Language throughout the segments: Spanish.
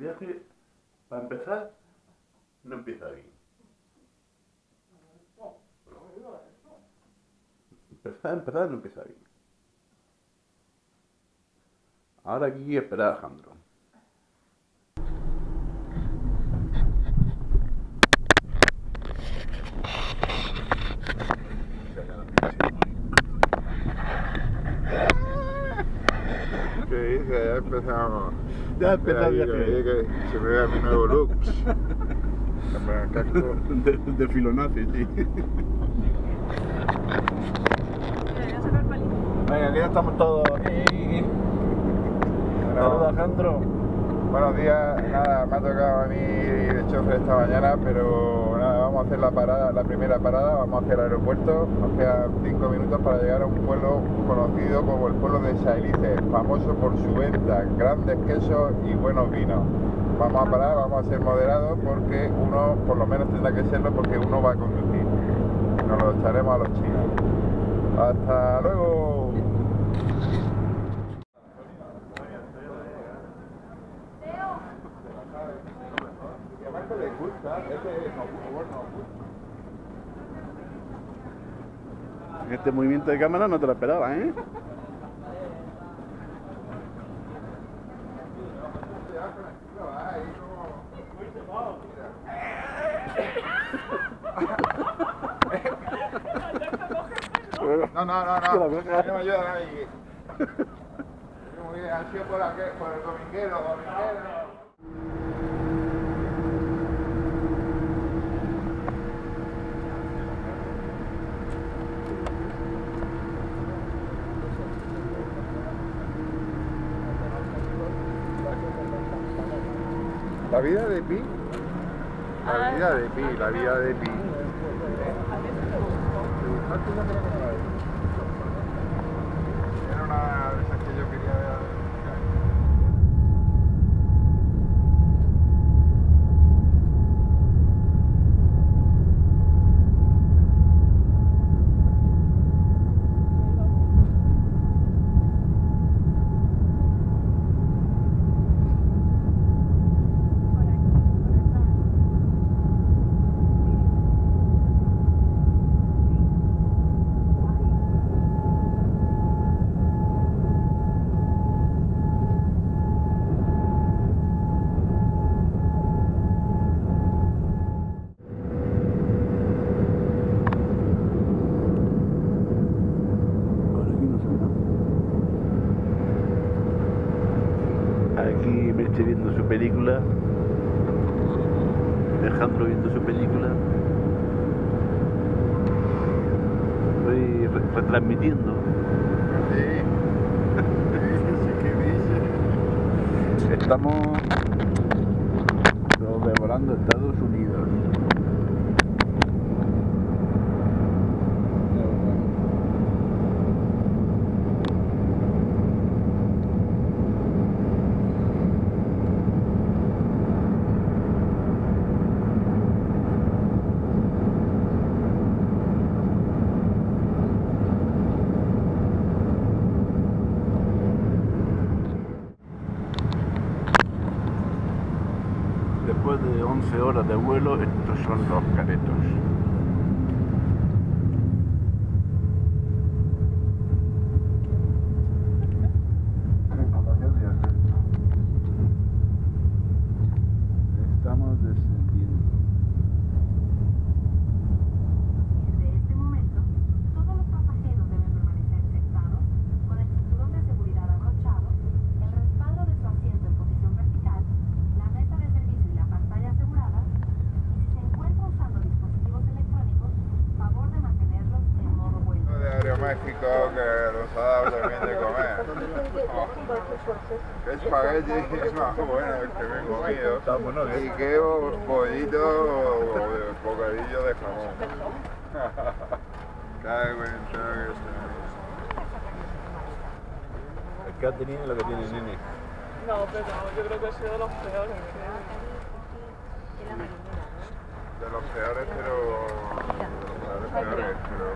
viaje, para empezar, no empieza bien. Empezar, empezar, no empieza bien. Ahora aquí hay que esperar a Alejandro. ¿Qué dice? Ya empezamos. Ya ahí que se me vea mi nuevo look. Casco. De, de filonazi, sí. Venga, aquí ya estamos todos. Saluda, Alejandro. Buenos días, nada, me ha tocado a mí de chofer esta mañana, pero vamos a hacer la parada, la primera parada, vamos hacia el aeropuerto, nos quedan cinco minutos para llegar a un pueblo conocido como el pueblo de Sailice, famoso por su venta, grandes quesos y buenos vinos. Vamos a parar, vamos a ser moderados porque uno, por lo menos tendrá que serlo porque uno va a conducir. Nos lo echaremos a los chinos. Hasta luego. Este movimiento de cámara no te lo esperaba, ¿eh? No, no, no, no. No me ayuda nadie. Muy bien, ha sido por el dominguero, dominguero. La vida de Pi. La vida de Pi, la vida de Pi. Era una de esas que yo quería ver. Por aquí no se ve nada. Aquí me estoy viendo su película. Alejandro viendo su película. Estoy re- retransmitiendo. Sí. Estamos sobrevolando Estados Unidos. Después de 11 horas de vuelo, estos son caretos. Estamos descendiendo. Desde este momento, todos los pasajeros deben permanecer sentados, con el cinturón de seguridad abrochado, el respaldo de su asiento en posición vertical, la mesa de servicio y la pantalla aseguradas, y si se encuentra usando dispositivos electrónicos, favor de mantenerlos en modo vuelo. de Aeroméxico que nos ha dado también de comer. Oh, qué espagueti más bueno el que me he comido. Está bueno, ¿eh? Y qué bo- bollito o de bocadillo de jamón. Cago en todo que está. Tenido lo que tiene nene. No, pero yo creo que ha sido de los peores. De los peores, pero. De los peores, pero.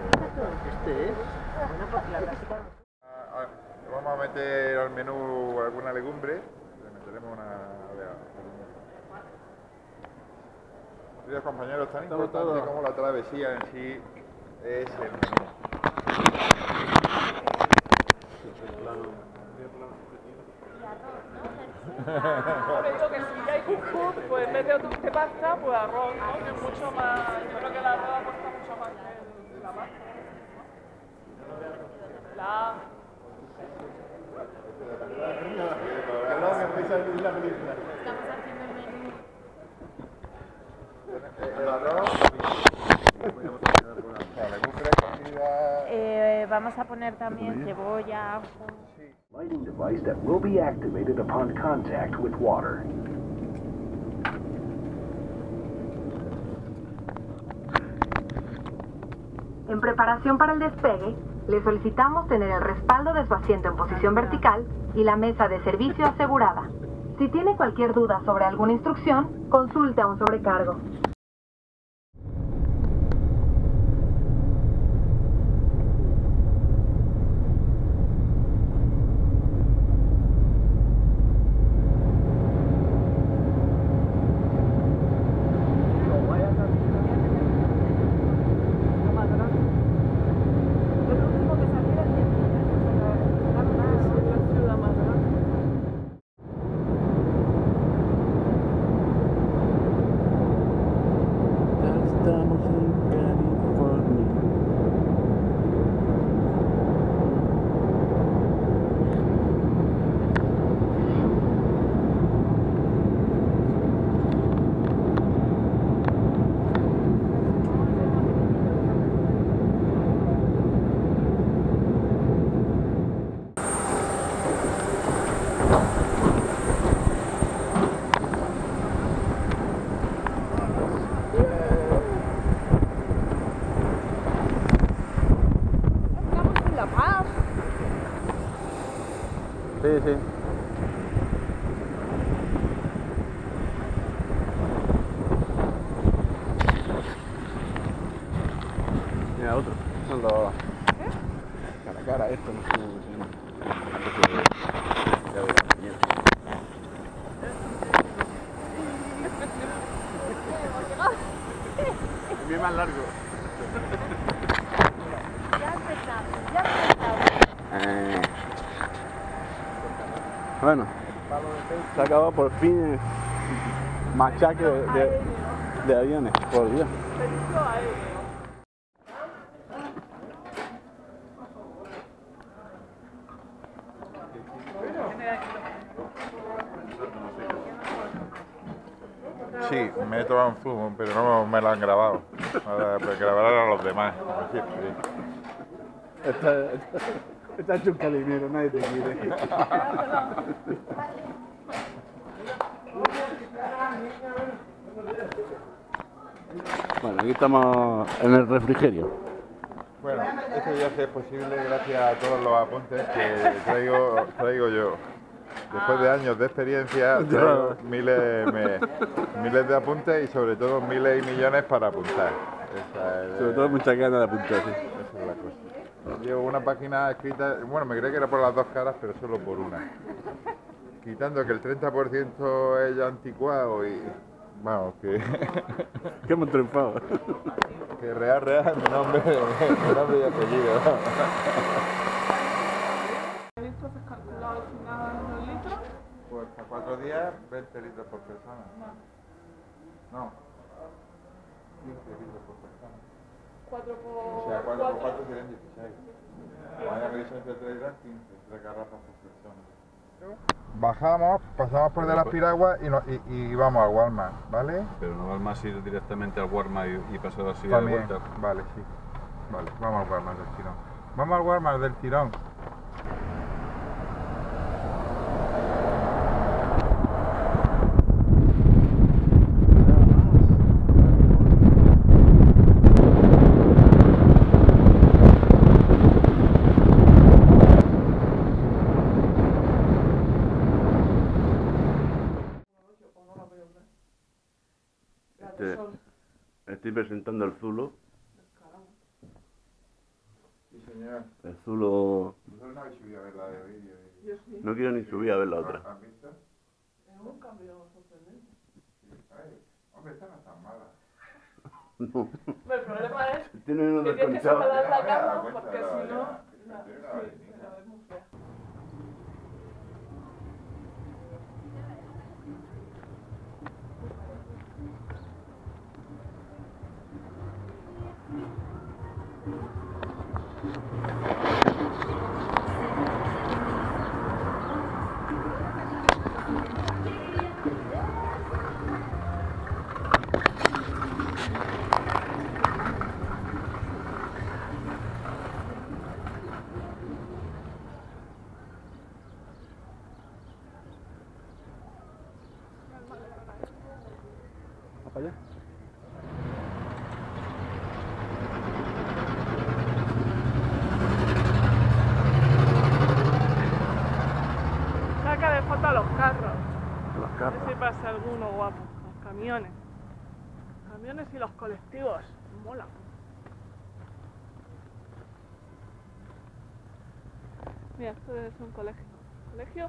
Ah, ah, Vamos a meter al menú alguna legumbre. Le meteremos una. Queridos compañeros, tan importante como la travesía en sí es el menú. Pero digo que si hay cuscús, pues en vez de, de pasta, pues arroz, ¿no? Que es mucho más. Yo creo que el arroz aporta mucho más que la pasta. La. El arroz, la legumbre cocida. Eh, vamos a poner también cebolla, ajo. lighting device that will be activated upon contact with water. En preparación para el despegue, le solicitamos tener el respaldo de su asiento en posición vertical y la mesa de servicio asegurada. Si tiene cualquier duda sobre alguna instrucción, consulte a un sobrecargo. Acabó por fin el machaque de, de- de aviones, por Dios. Sí, me he tomado un zumo, pero no me lo han grabado. Para grabar a los demás. Está, está hecho un calimero, nadie te quiere. Bueno, aquí estamos en el refrigerio. Bueno, este viaje es posible gracias a todos los apuntes que traigo, traigo yo. Después de años de experiencia, traigo miles, me- miles de apuntes y sobre todo miles y millones para apuntar. Esa es, Sobre todo muchas ganas de apuntar. sí. esa es la cosa. Llevo una página escrita, bueno, me creía que era por las dos caras, pero solo por una. Quitando que el 30% es ya anticuado y, vamos, que, Que hemos triunfado. que real, real, mi nombre, mi nombre y apellido. Calculado al final los litros. Pues a cuatro días, 20 litros por persona. No. 15 litros por persona. 4 por O sea, 4 por 4. 4 serían 16. Vaya que eso entre 3 litros, 15, 3 garrafas por persona. Bajamos, pasamos por de las piraguas y, no- y, y vamos al Walmart, ¿vale? Pero no vas más ir directamente al Walmart y, y pasar así de También. vuelta. Vale, sí. Vale, vamos al Walmart del tirón. Vamos al Walmart del tirón. Este, estoy presentando el Zulo. Sí, señor. El Zulo. No habéis subido a ver la de vídeo. y- Yo sí. No quiero ni subir a ver la otra. ¿Has visto? Nunca veo Ay, hombre, esta no es tan mala. No. El problema es que tienes que separar la cama porque si no... camiones. Camiones y los colectivos. Mola. Mira, esto es un colegio. Colegio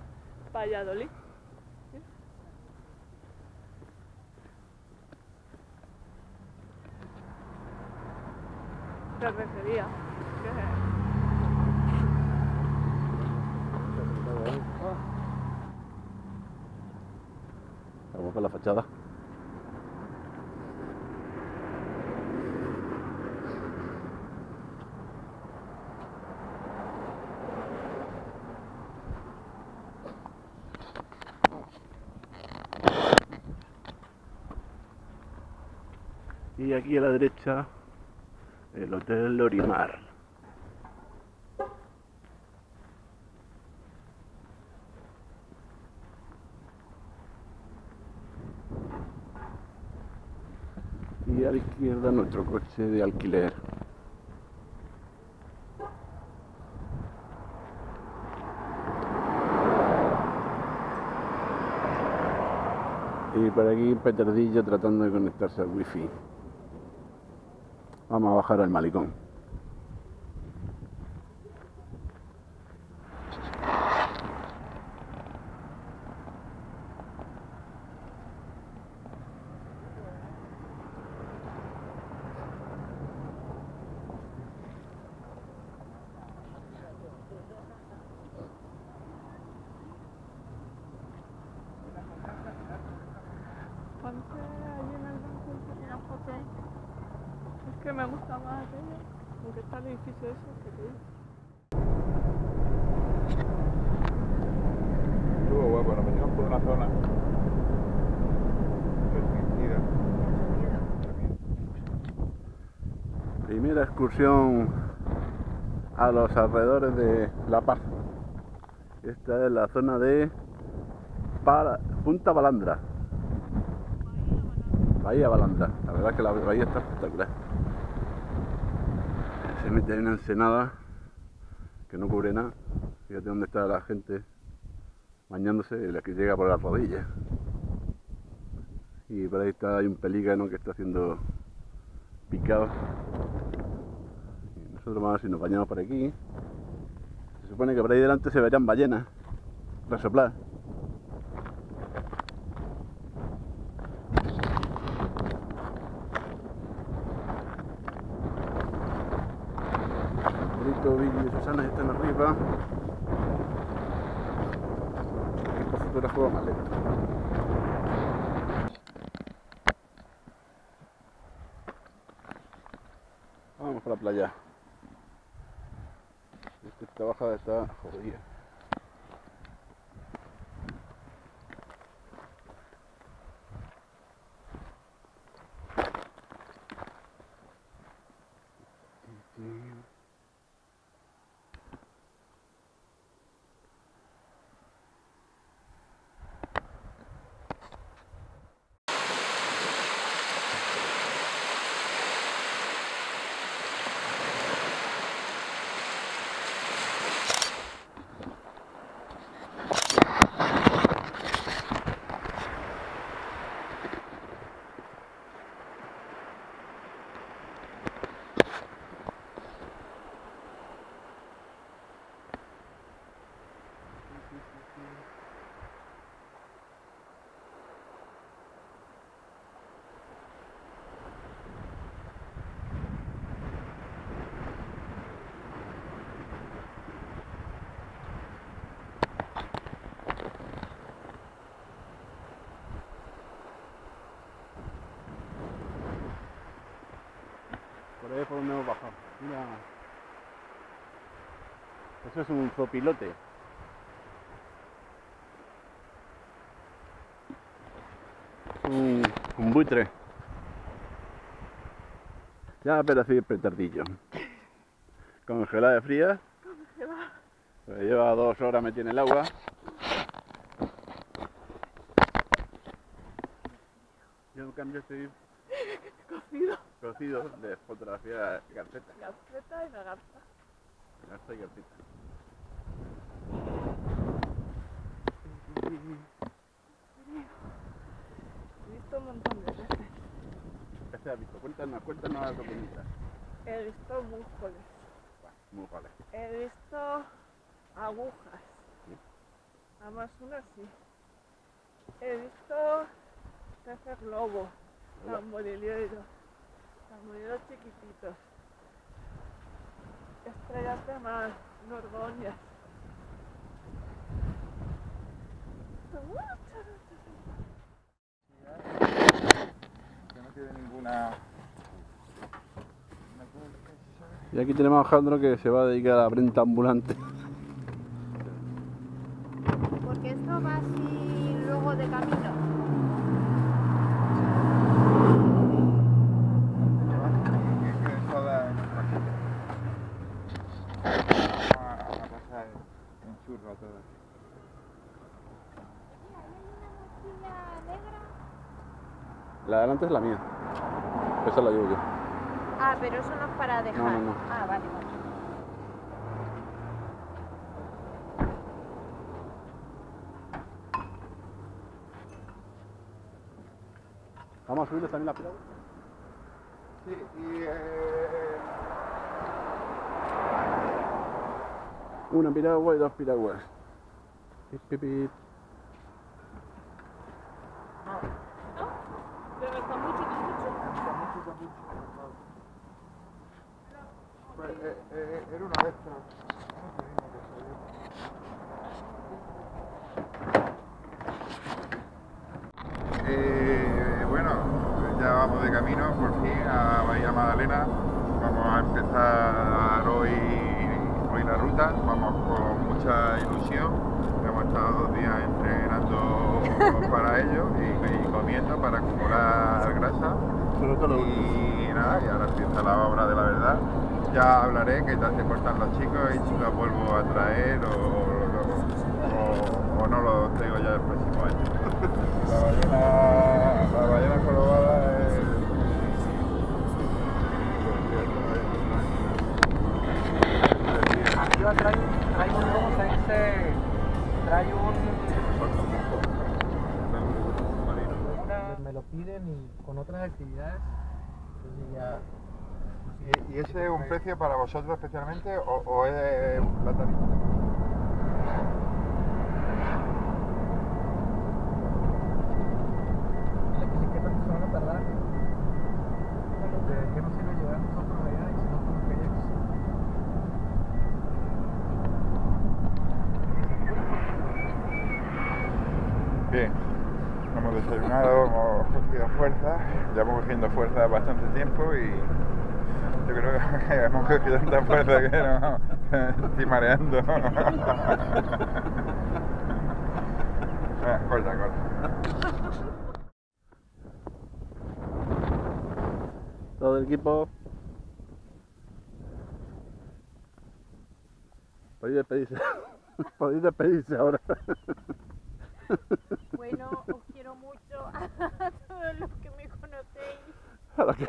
Valladolid. ¿Sí? Cervecería. ¿Qué es? Vamos con la fachada. Y aquí a la derecha, el Hotel Lorimar. Y a la izquierda nuestro coche de alquiler. Y por aquí petardillo tratando de conectarse al wifi. Vamos a bajar al malecón. Ponte allí en el banco y saca una foto. Es que me gusta más aquello, aunque está el edificio ese que te digo. Estuvo guapo, nos metimos por una zona restringida. Primera excursión a los alrededores de La Paz. Esta es la zona de Punta Balandra. Bahía Balandra. La verdad es que la bahía está espectacular. Se mete en ensenada que no cubre nada. Fíjate dónde está la gente bañándose la que llega por las rodillas. Y por ahí está hay un pelícano que está haciendo picado. Y nosotros vamos a ver si nos bañamos por aquí. Se supone que por ahí delante se verán ballenas resoplar. Brito, Billy y Susana están arriba. Esta fotógrafo más lento. Vamos para la esta bajada está jodida. Eso es un zopilote. Un, un buitre. Ya, pero así petardillo. Congelada de fría. Pues lleva dos horas metida en el agua. Yo en cambio estoy Cocido. cocido de fotografía garceta. Gaceta y la garza. Garza y garcita. He visto un montón de veces. ¿Qué se ha visto? Cuéntanos, cuéntanos algo. He visto músculos. Vale. He visto agujas. Además una sí. He visto peces globo, Hola. tamborilero, tamborileros chiquititos, estrellas de mar, norgoñas. Que no quede ninguna. Y aquí tenemos a Alejandro que se va a dedicar a la venta ambulante. Porque esto va así luego de camino. Que quede toda en paquete. Vamos a pasar en churro a todas. La de adelante es la mía. Esa la llevo yo. Ah, pero eso no es para dejar. No, no, no. Ah, vale, vale. Vamos a subirle también la piragua. Sí, y. Eh, Una piragua y dos piraguas. Pip, pip, pip. Pero está mucho, está mucho. pues, eh, eh, era una de estas. ¿Cómo te digo que salió? Eh, bueno, ya vamos de camino por fin a Bahía Magdalena. Vamos a empezar hoy, hoy la ruta. Vamos con mucha ilusión. Hemos estado dos días entrenando para ello y, y comiendo para acumular grasa. Sobre todo lo Y nada, y ahora empieza la obra de la verdad. Ya hablaré qué tal se portan los chicos y si los vuelvo a traer o, o- o no los traigo ya el próximo año. La ballena, la ballena jorobada es... Arriba trae, trae un, ¿cómo se dice? Trae un... una- me lo piden y con otras actividades, entonces ya... ¿Y, y ese es un precio para vosotros especialmente o, o es la tarifa? Bien, hemos desayunado, hemos cogido fuerza, llevamos cogiendo fuerza bastante tiempo y yo creo que hemos cogido tanta fuerza que no, estoy mareando. Ah, corta, corta. Todo el equipo. Podéis despedirse. Podéis despedirse ahora. Bueno, os quiero mucho a todos los que me conocéis. A lo que-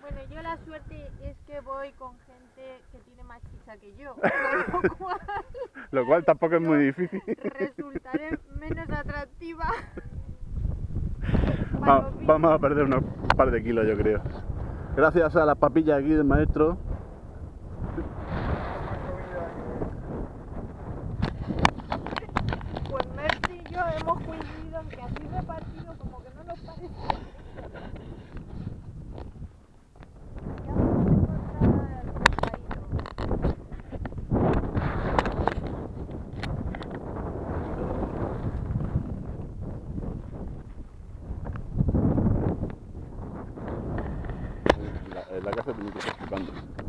Bueno, yo la suerte es que voy con gente que tiene más chicha que yo, con lo cual Lo cual tampoco es muy difícil. resultaré menos atractiva. Va- vamos a perder unos par de kilos, yo creo. Gracias a las papillas aquí del maestro. Pues Mercy y yo hemos coincidido en que así repartido como que no nos parece. Ya podemos encontrar pescadito. En la, en la casa de mi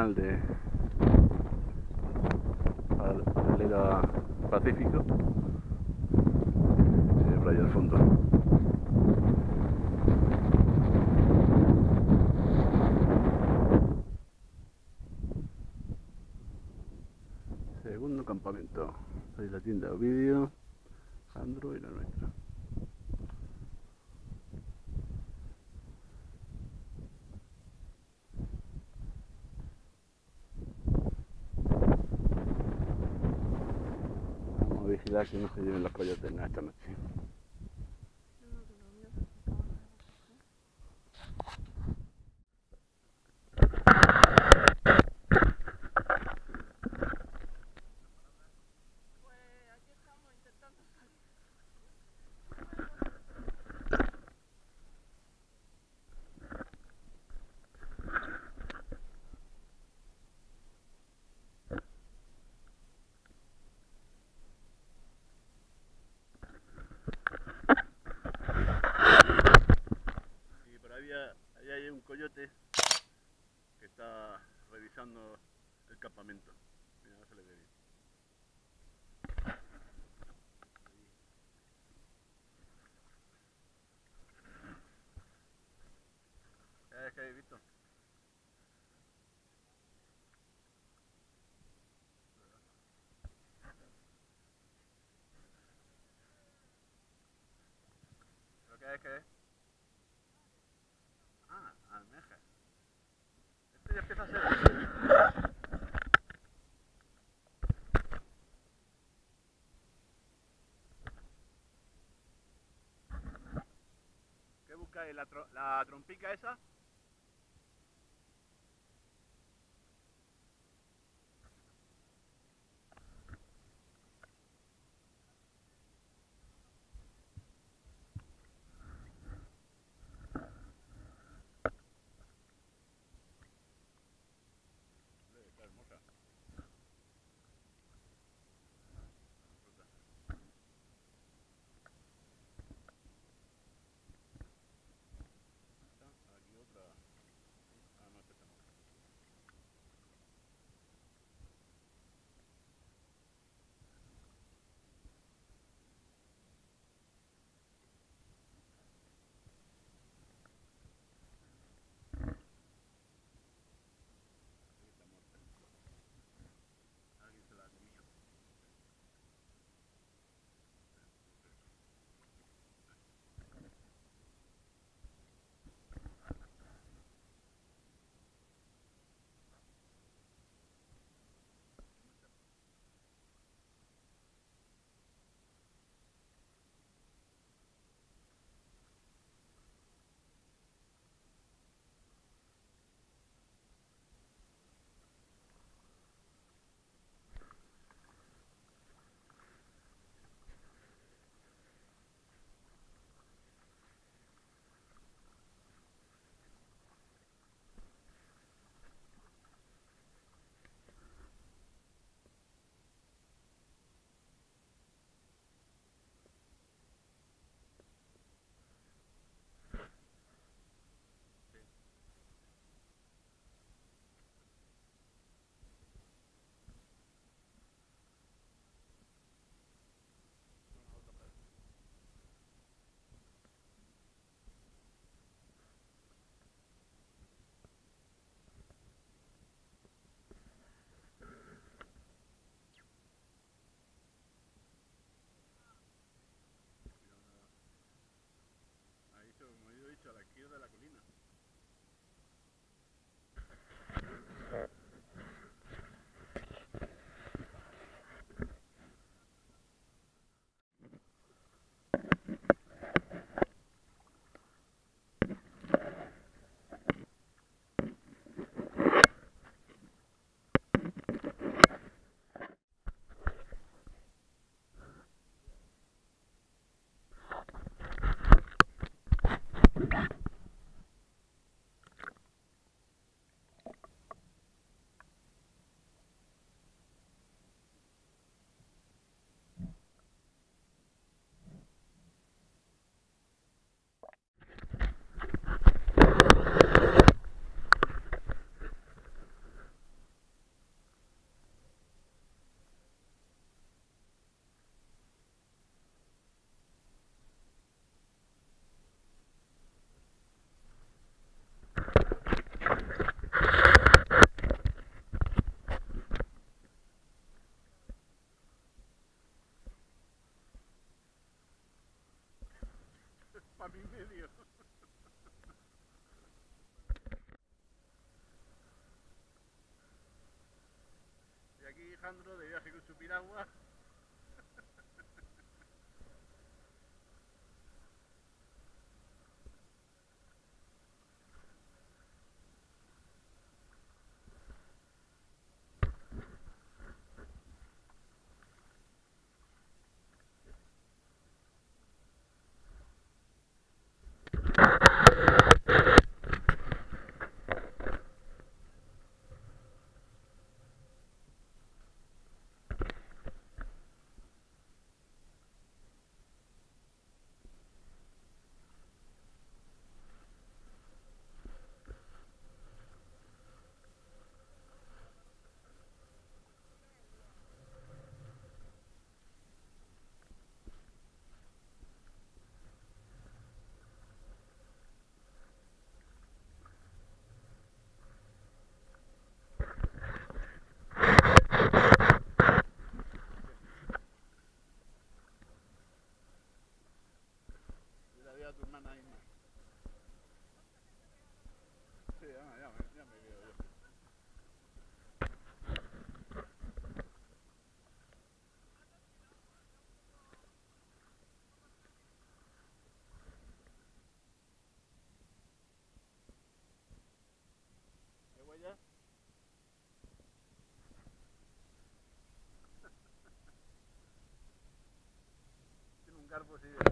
canal de Al- Alera Pacífico. Sí, por ahí al fondo. Segundo campamento. Ahí la tienda de vídeo. Andro y la nuestra. Vamos a vigilar que no se lleven los coyotes nada esta noche. Pues aquí estamos intentando salir. Y por ahí, había- ahí coyote que está revisando el campamento. Mira, no se le ve bien. ¿Qué que habéis visto? ¿Pero qué es? ¿Qué es? Ah, almeja. Esto ya empieza a ser. ¿Qué buscáis? ¿La, tro- la trompica esa? Y aquí Tiene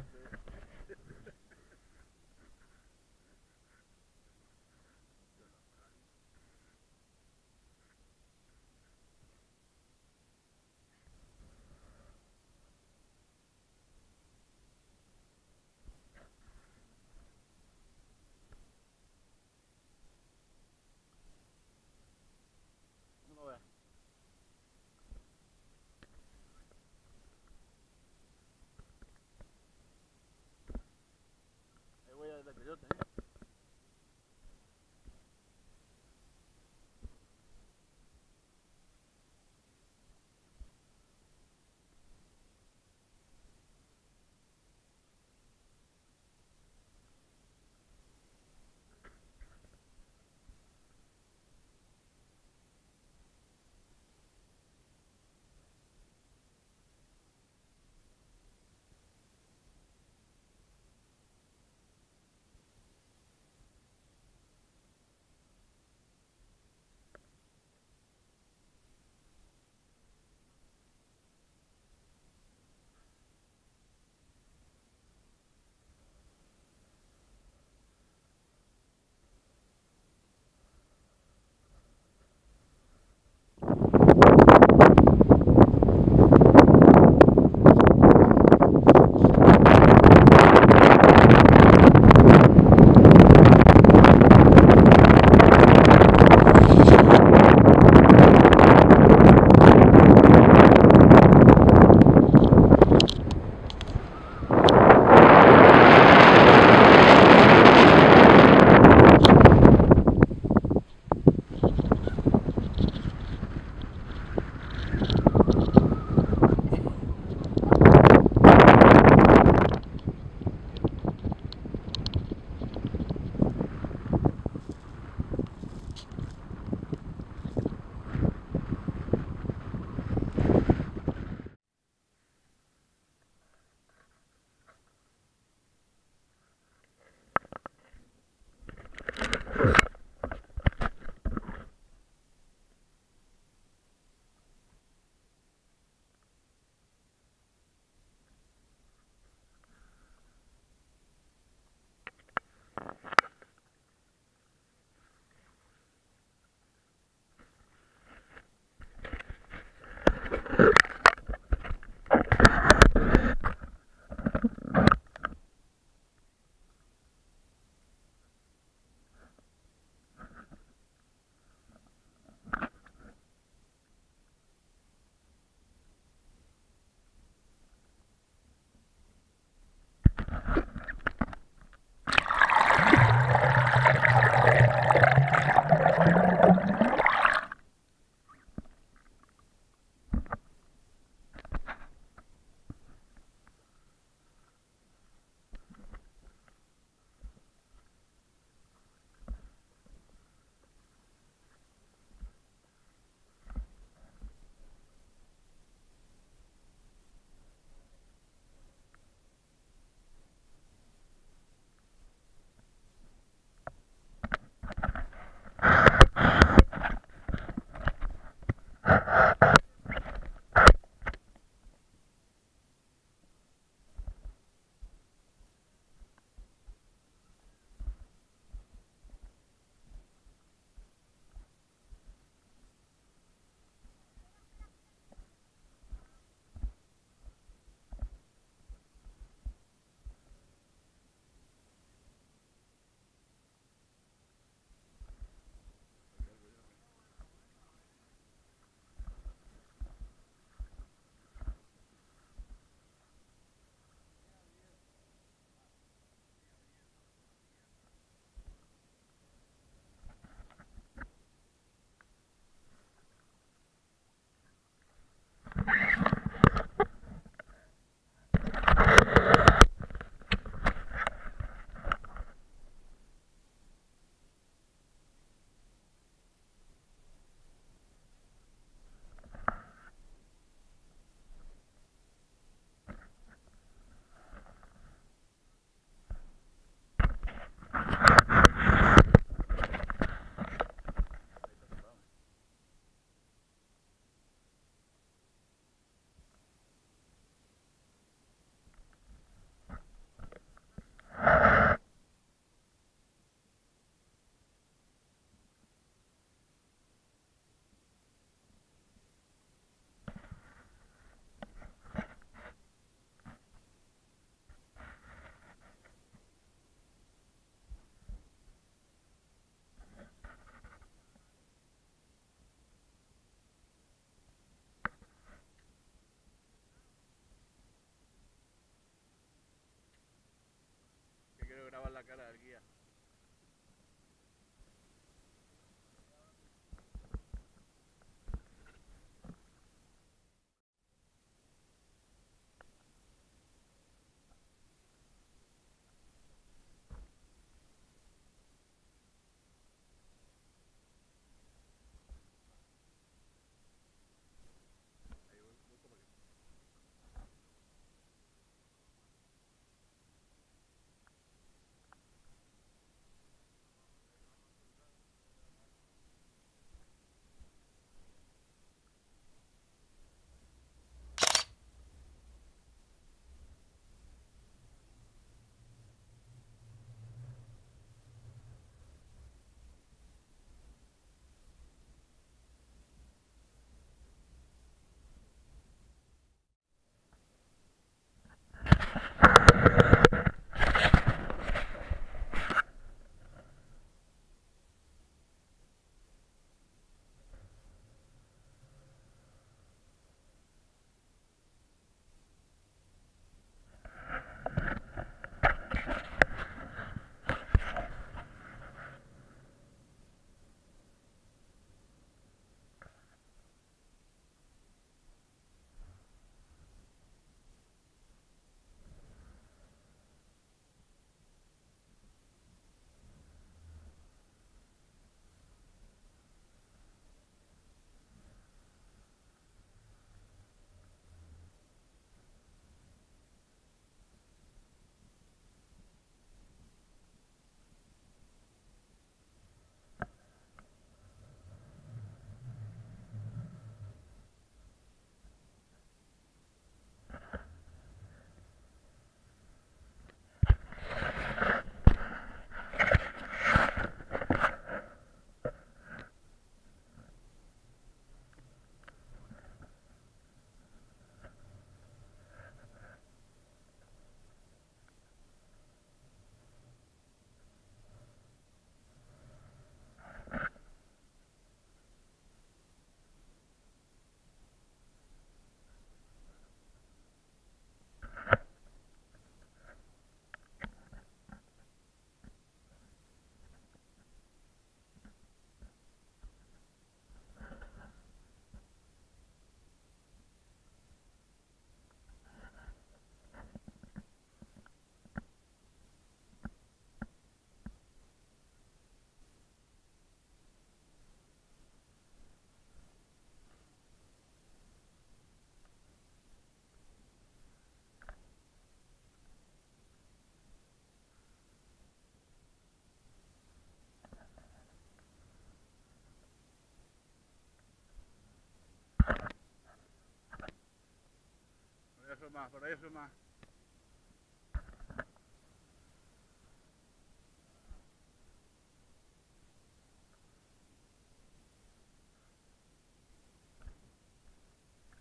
más, por ahí eso más.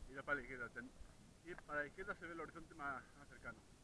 Mira para la izquierda. Y para la izquierda se ve el horizonte más cercano.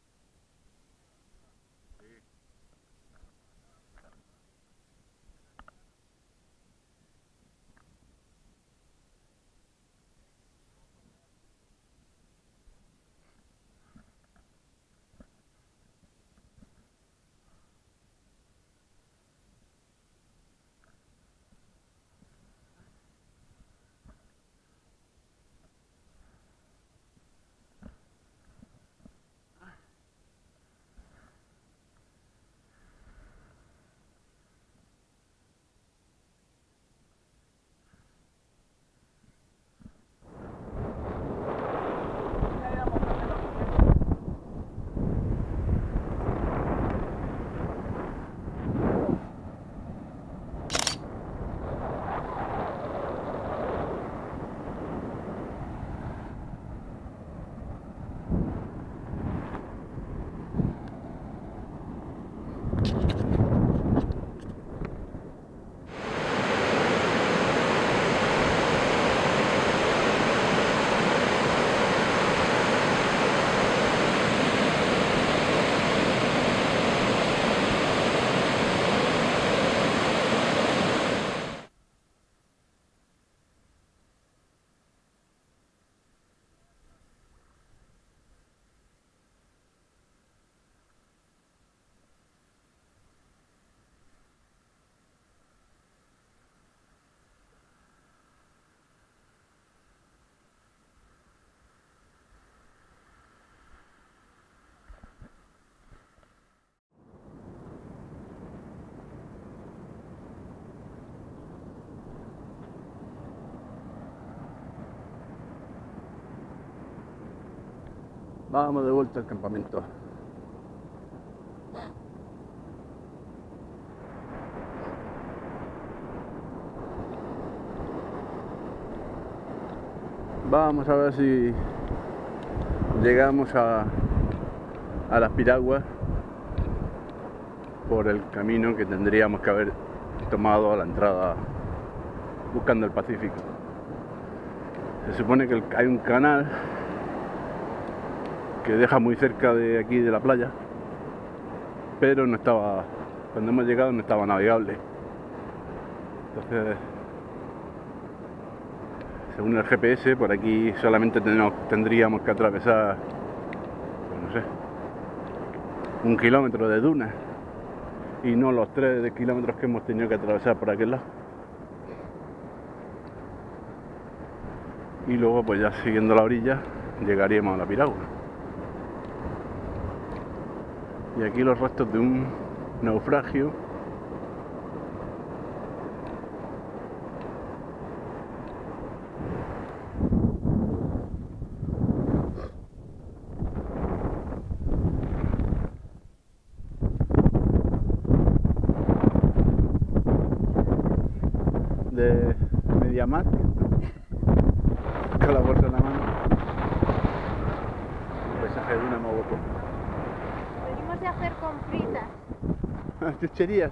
Vamos de vuelta al campamento. Vamos a ver si llegamos a, a las piraguas por el camino que tendríamos que haber tomado a la entrada buscando el Pacífico. Se supone que hay un canal que deja muy cerca de aquí de la playa, pero no estaba, cuando hemos llegado no estaba navegable. Entonces, según el GPS, por aquí solamente tendríamos que atravesar, pues no sé, un kilómetro de dunas y no los tres kilómetros que hemos tenido que atravesar por aquel lado. Y luego, pues ya siguiendo la orilla, llegaríamos a la piragua. Y aquí los restos de un naufragio. De Mediamar. Con la bolsa en la mano. Un paisaje de una mogopo. Hacer compritas. Chucherías.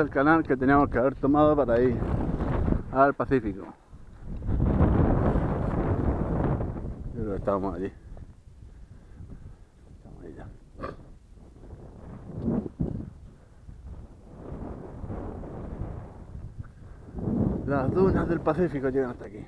El canal que teníamos que haber tomado para ir al Pacífico. Pero estábamos allí. Estamos ahí ya. Las dunas del Pacífico llegan hasta aquí.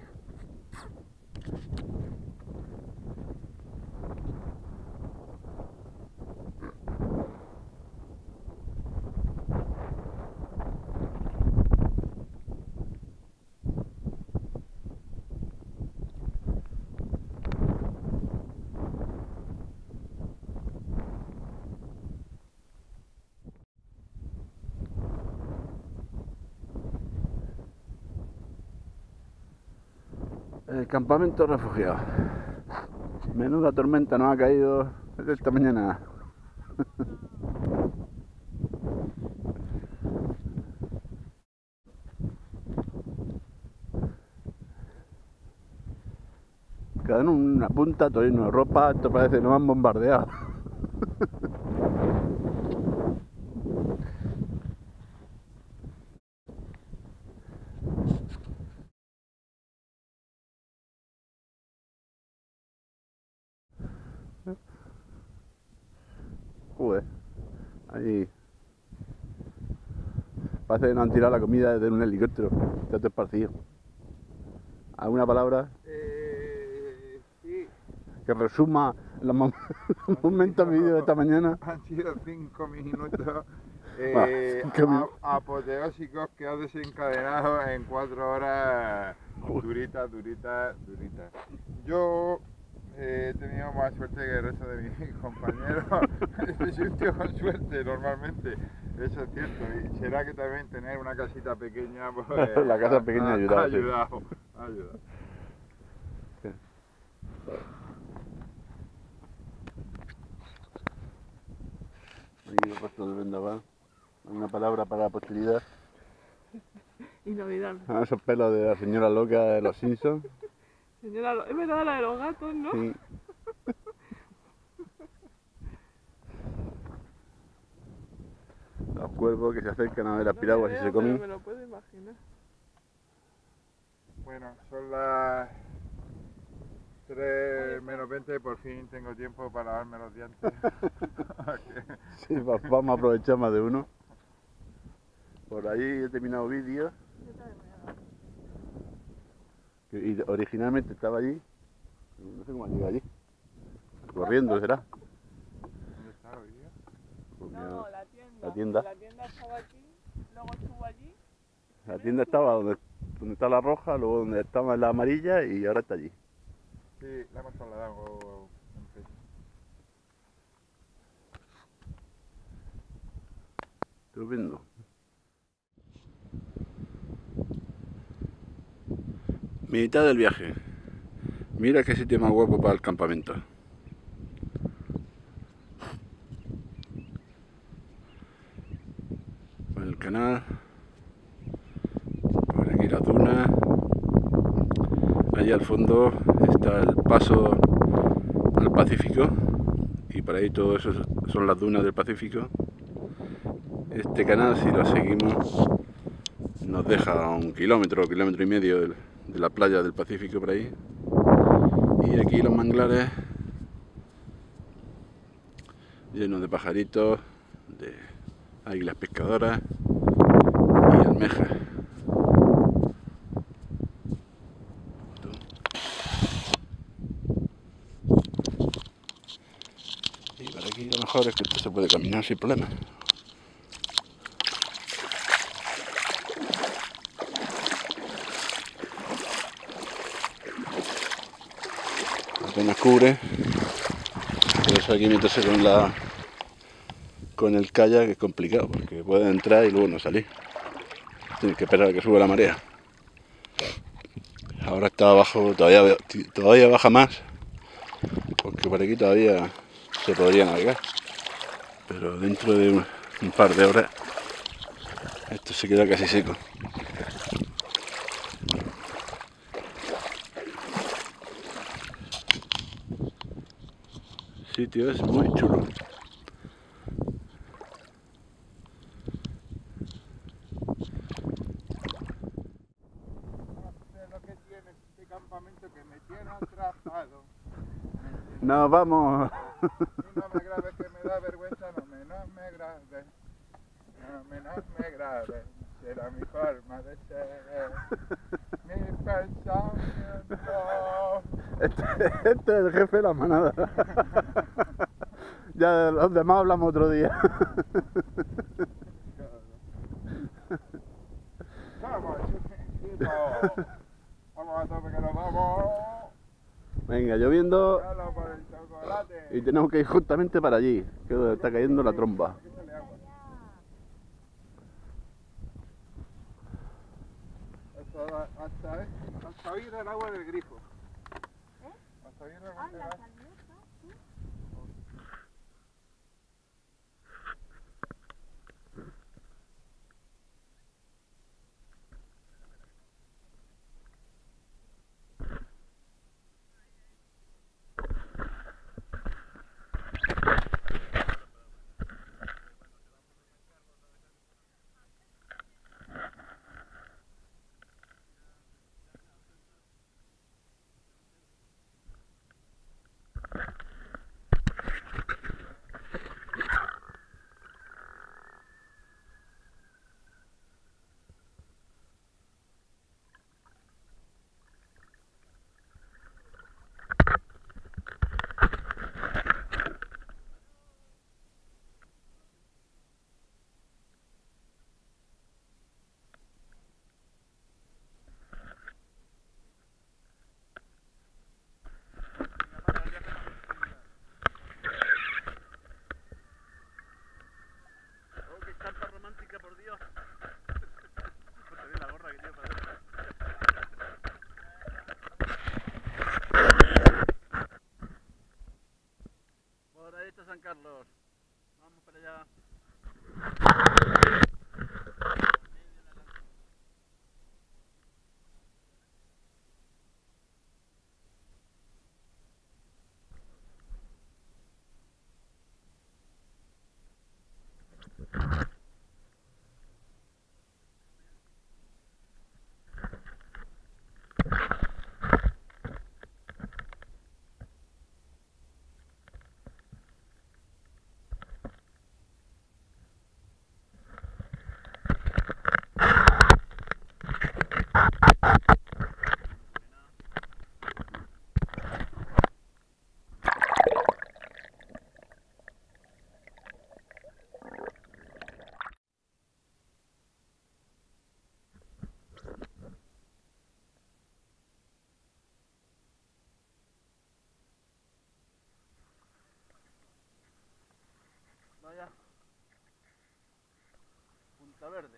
El campamento refugiado. Menuda tormenta nos ha caído esta mañana. Cada una punta, todo lleno de ropa, esto parece que nos han bombardeado. Joder, ahí parece que nos han tirado la comida desde un helicóptero, está todo esparcido. ¿Alguna palabra Eh, sí, que resuma los mom- los momentos vividos de esta mañana? han sido cinco minutos eh, a- apoteósicos que has desencadenado en cuatro horas duritas, duritas, duritas. Yo eh, he tenido más suerte que el resto de mis compañeros. Soy un tío con suerte normalmente, eso es cierto. Y será que también tener una casita pequeña pues, La casa pequeña ha ayudado, Ha sí. ayudado, ha ayudado. Aquí lo he puesto el vendaval. Una palabra para la posteridad. Inolvidable. Ah, esos pelos de la señora loca de los Simpsons. Señora, es verdad la de los gatos, ¿no? Sí. Los cuervos que se acercan a ver las No piraguas y veo, se comen. Me lo puedo imaginar. Bueno, son las 3 menos 20 por fin tengo tiempo para lavarme los dientes. Sí, va- vamos a aprovechar más de uno. Por ahí he terminado vídeo. Y originalmente estaba allí. No sé cómo llegado allí. Corriendo será. ¿Dónde está hoy día? No, la. La tienda. La tienda estaba aquí, luego estuvo allí. La tienda estaba donde, donde está la roja, luego donde estaba la amarilla y ahora está allí. Sí, la hemos trasladado. Estupendo. Mitad del viaje. Mira qué sitio más guapo para el campamento. El canal. Por aquí la duna. Allí al fondo está el paso al Pacífico. Y por ahí todo eso son las dunas del Pacífico. Este canal, si lo seguimos, nos deja a un kilómetro, kilómetro y medio del- de la playa del Pacífico por ahí. Y aquí los manglares llenos de pajaritos, de águilas pescadoras y almejas. Y por aquí lo mejor es que esto se puede caminar sin problema. apenas cubre por eso aquí meterse con la con el kayak es complicado porque puede entrar y luego no salir. Tienes que esperar a que suba la marea. Ahora está abajo todavía todavía baja más porque por aquí todavía se podría navegar. Pero dentro de un, par de horas esto se queda casi seco. Sitio es muy chulo. sé lo que tiene este campamento que me tiene atrapado. Nos vamos. No me grabes que me da vergüenza, no me, no me grabes. No me, no me grabes. Será mi forma de ser. Mi pensamiento. Este, este es el jefe de la manada. Ya de los demás hablamos otro día. Vamos Venga, lloviendo. Y tenemos que ir justamente para allí, que es donde está cayendo la tromba. Hasta, hasta, hasta el agua del grifo. ¿Eh? Hasta a ver,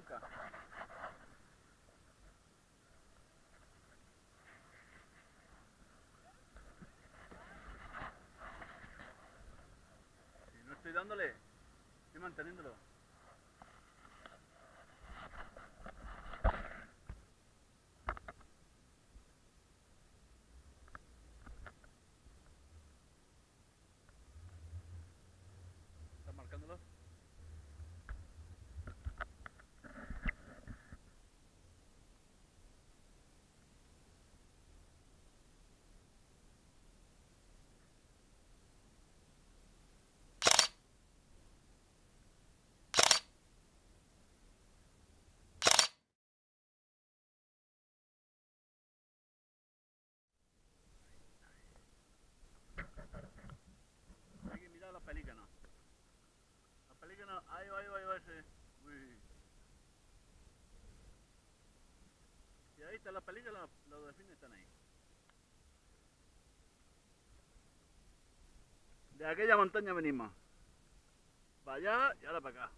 nunca. Si no estoy dándole, estoy manteniéndolo. ahí está la película, los delfines están ahí. De aquella montaña venimos. Para allá y ahora para acá.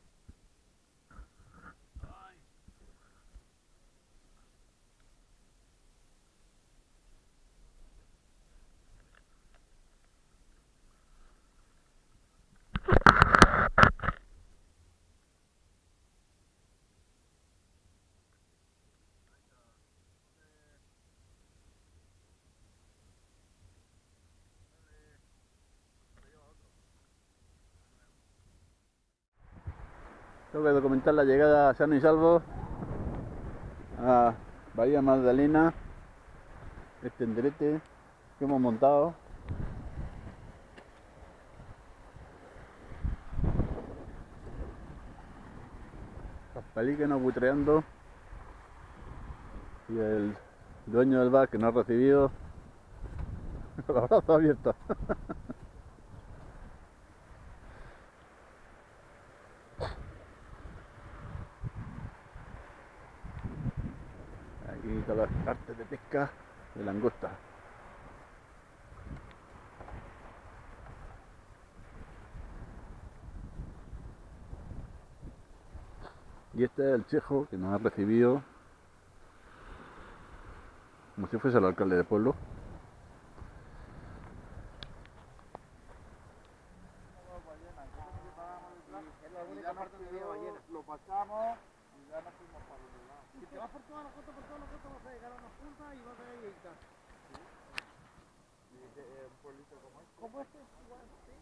Tengo que documentar la llegada sano y salvo a Bahía Magdalena, este enderete que hemos montado. Los pelícanos butreando y el dueño del bar que nos ha recibido los brazos abiertos. Aquí todas las artes de pesca de langosta. Y este es el chejo que nos ha recibido como si fuese el alcalde del pueblo. Lo pasamos y ya nos fuimos para otro lado. Si te vas por toda la costa, por toda la costa, vas a llegar a una punta y vas a ir a Ica. un pueblito como este. Como este, igual, sí.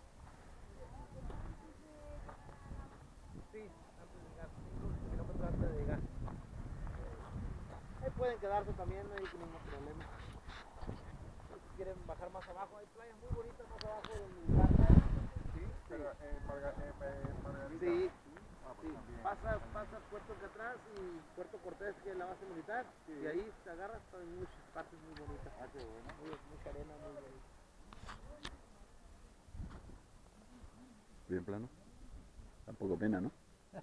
Sí, antes de llegar, 5 kilómetros antes de llegar. Ahí pueden quedarse también, no hay ningún problema. Si quieren bajar más abajo, hay playas muy bonitas más abajo del militar. Sí, pero eh, Marga- eh, eh, Margarita. Sí, Ah, pues sí. Pasa, pasa Puerto de atrás y Puerto Cortés, que es la base militar, y ahí te agarras, hay muchas partes muy bonitas. Ah, qué bueno. Muy, mucha arena, muy bonita. Bien plano. Tampoco pena, ¿no?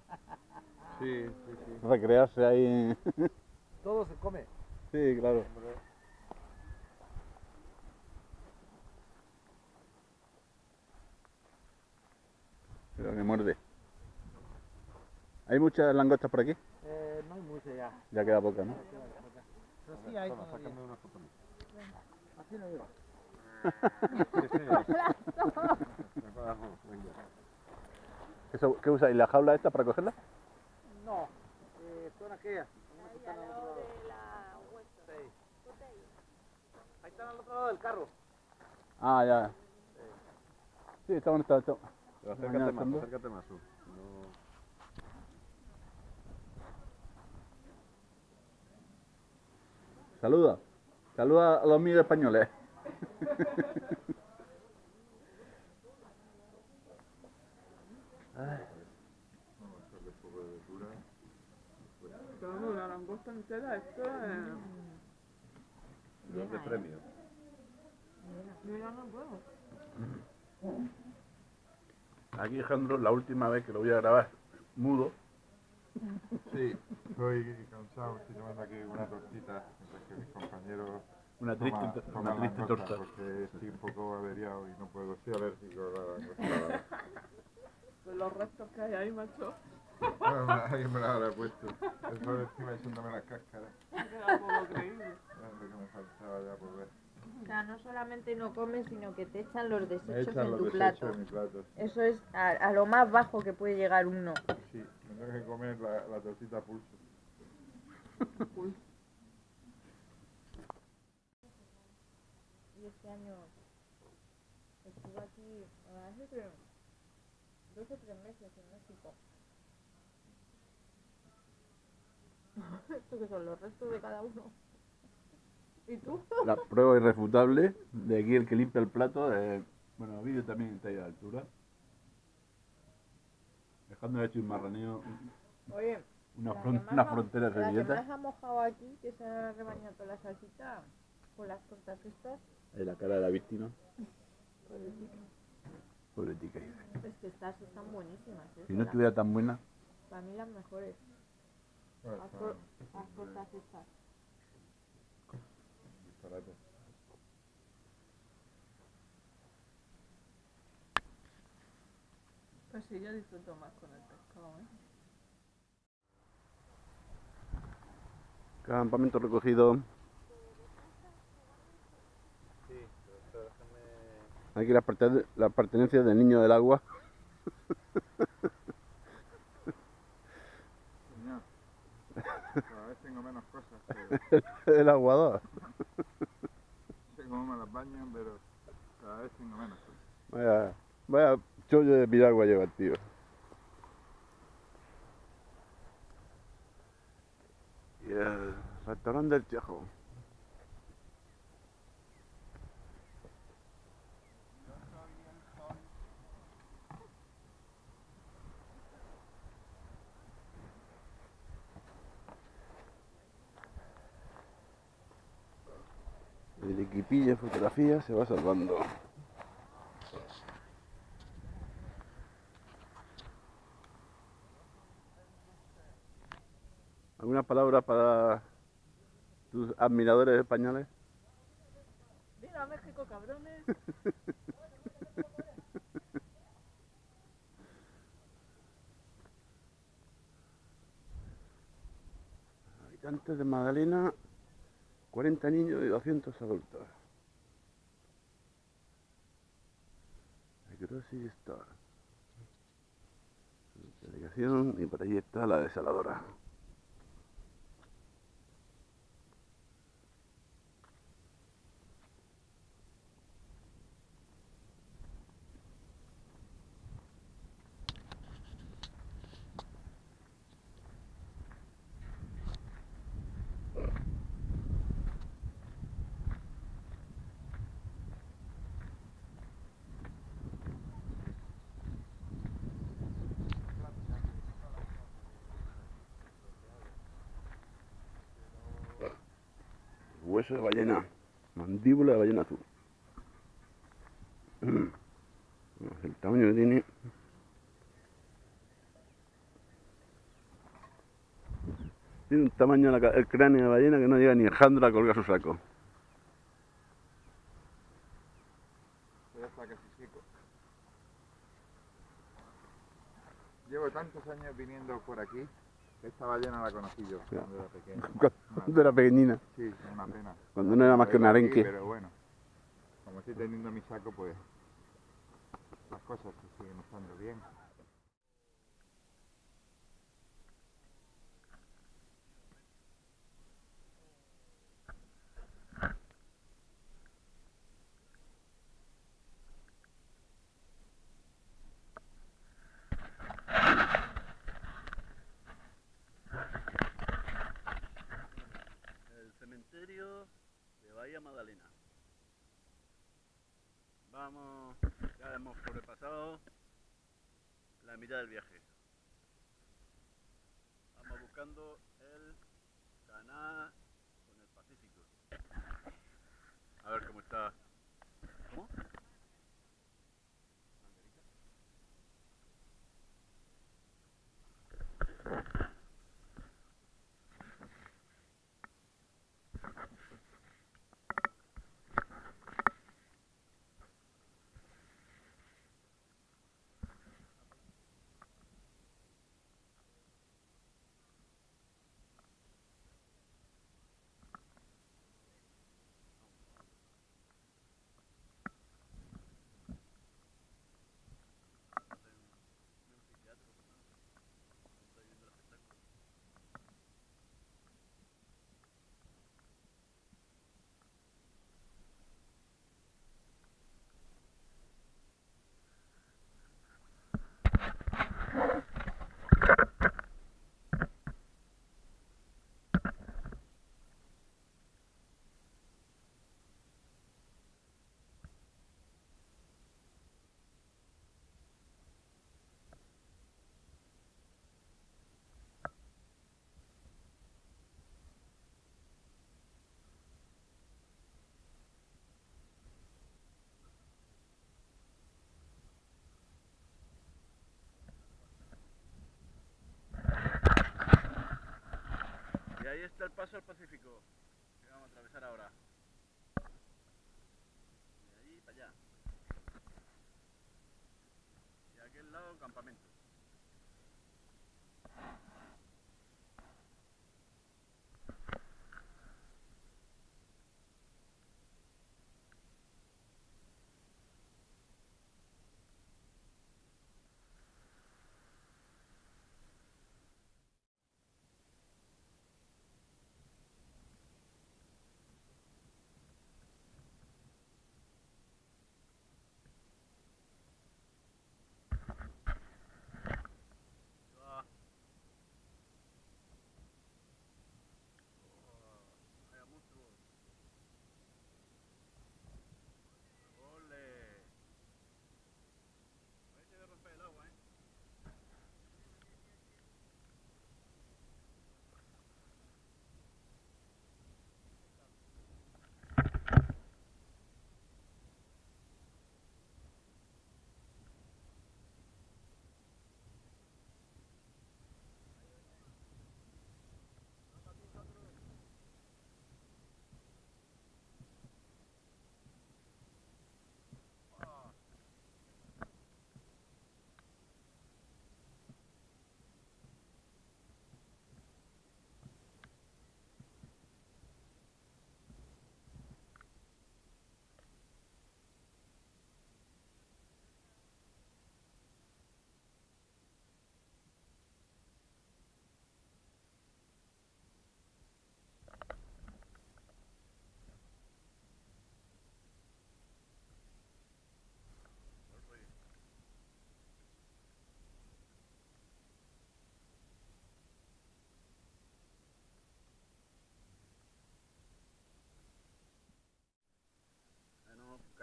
Sí, sí, sí. Recrearse ahí. Todo se come. sí, claro. Pero me muerde. ¿Hay muchas langostas por aquí? Eh, no hay mucha ya. Ya queda poca, ¿no? Pero sí hay Toma, todavía. una foto. Así lo. ¿Eso- ¿Qué usáis? ¿La jaula esta para cogerla? No, eh, son aquellas. Unas que están al otro lado. de la huerta. Sí. Ahí están al otro lado del carro. Ah, ya. Sí, está bueno, está. Pero Mañana acércate más, acércate más tú. No... Saluda. Saluda a los míos españoles. Vamos, una langosta entera, esto es... de premio. Yo ya no puedo. Aquí Alejandro, la última vez que lo voy a grabar mudo. Sí, estoy cansado, estoy tomando aquí una tortita, mientras que mis compañeros Una triste, toman- to- toman una triste torta. Porque estoy un poco averiado y no puedo, estoy alérgico a la langosta. Los restos que hay ahí, macho. Bueno, me- Alguien me la habrá puesto. Eso encima echándome las cáscaras. Queda poco creíble. Es lo que me faltaba ya por ver. O sea, no solamente no comes, sino que te echan los desechos echan en los tu desechos plato. en mi plato. Eso es a, a lo más bajo que puede llegar uno. Sí, tengo que comer la, la tortita pulso. Y este año estuve aquí hace creo, dos o tres meses en México. Esto que son los restos de cada uno. ¿Y tú? La prueba irrefutable de aquí el que limpia el plato. eh, bueno, el vídeo también está ahí a la altura. Dejando hecho un marraneo, Oye, una, la fron- una ha- frontera de La que más ha mojado aquí, que se ha rebañado toda la salsita con las tortas estas. Ahí la cara de la víctima. Pobretica. Es que estas están buenísimas. ¿eh? Si no estuviera tan buena, Para mí las mejores. Bueno, Las, tor- las tortas estas. Disparate. Pues sí, yo disfruto más con el pescado, ¿eh? campamento recogido. Sí, pero esto déjame... Aquí las pertene- las pertenencias del niño del agua. Señor. Cada vez tengo menos cosas. pero el aguador. sé cómo me las bañan, pero cada vez tengo menos. Pues. Vaya, vaya chollo de piragua lleva el tío. Y el restaurante del Chejo. El equipillo de fotografía se va salvando. ¿Alguna palabra para tus admiradores españoles? Mira, México, cabrones. Habitantes de Magdalena, 40 niños y 200 adultos. Grocery Store. Delegación y por ahí está la desaladora. De ballena. Mandíbula de ballena azul. El tamaño que tiene. Tiene un tamaño el cráneo de ballena que no llega ni Alejandro a colgar su saco. Llevo tantos años viniendo por aquí, esta ballena la conocí yo cuando era pequeño. Cuando era pequeñina. Sí, una pena. Cuando no era más que un aquí, arenque. Pero bueno, como estoy teniendo mi saco, pues las cosas se siguen estando bien. El cementerio de Bahía Magdalena. Ya hemos sobrepasado la mitad del viaje. Vamos buscando el canal con el Pacífico. A ver cómo está. ¿Cómo? Y ahí está el paso al Pacífico, que vamos a atravesar ahora. De ahí para allá. Y aquel lado, campamento.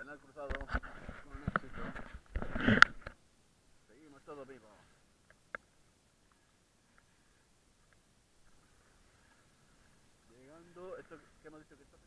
Canal cruzado con éxito. Seguimos todos vivos. Llegando, esto que hemos dicho que está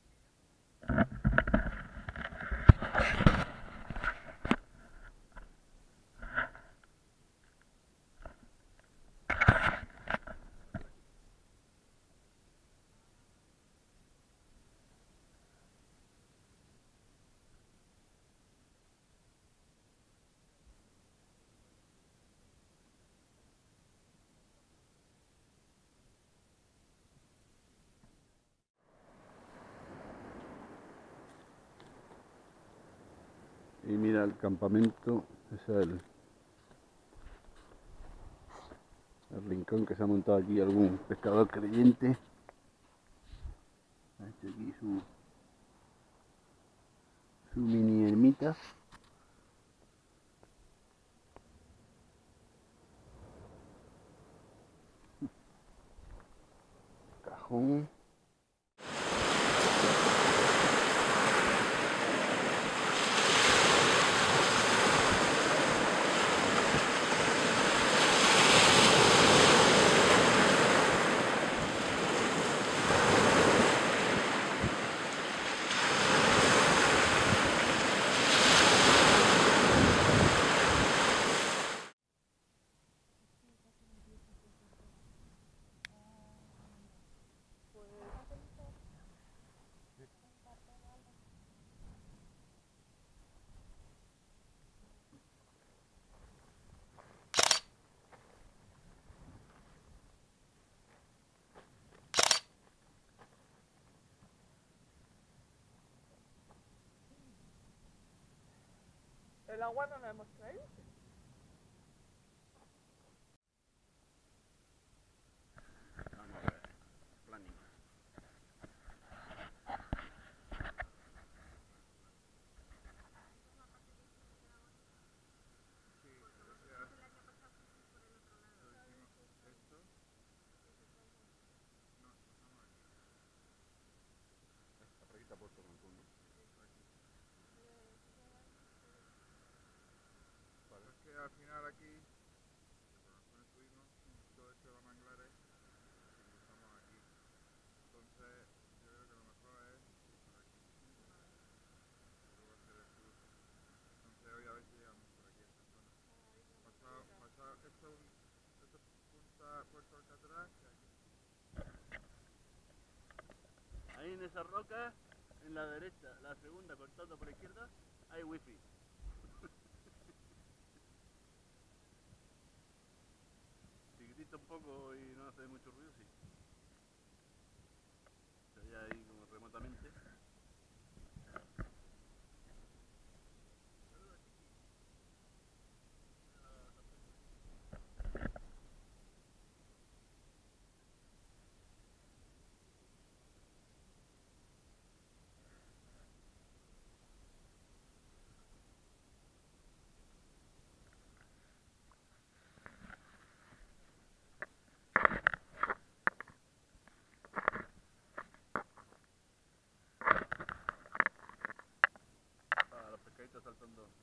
mira el campamento, es el, el rincón que se ha montado aquí algún pescador creyente. Ha hecho aquí su, su mini ermita. Cajón. Agua no la hemos traído. Pasa es que al final aquí, cuando estuvimos, todo esto de los manglares, y estamos aquí. Entonces, yo creo que lo mejor es ir por aquí. Luego hacer el tour. Entonces, hoy a ver si llegamos por aquí a esta zona. Pasado, pasado, esto es un- esto es punta Puerto Alcatraz, y aquí. Ahí en esa roca, en la derecha, la segunda cortando por la izquierda, hay wifi. Si grita un poco y no hace mucho ruido, sí. Se oye ahí como remotamente. Ah, los pescaditos saltando.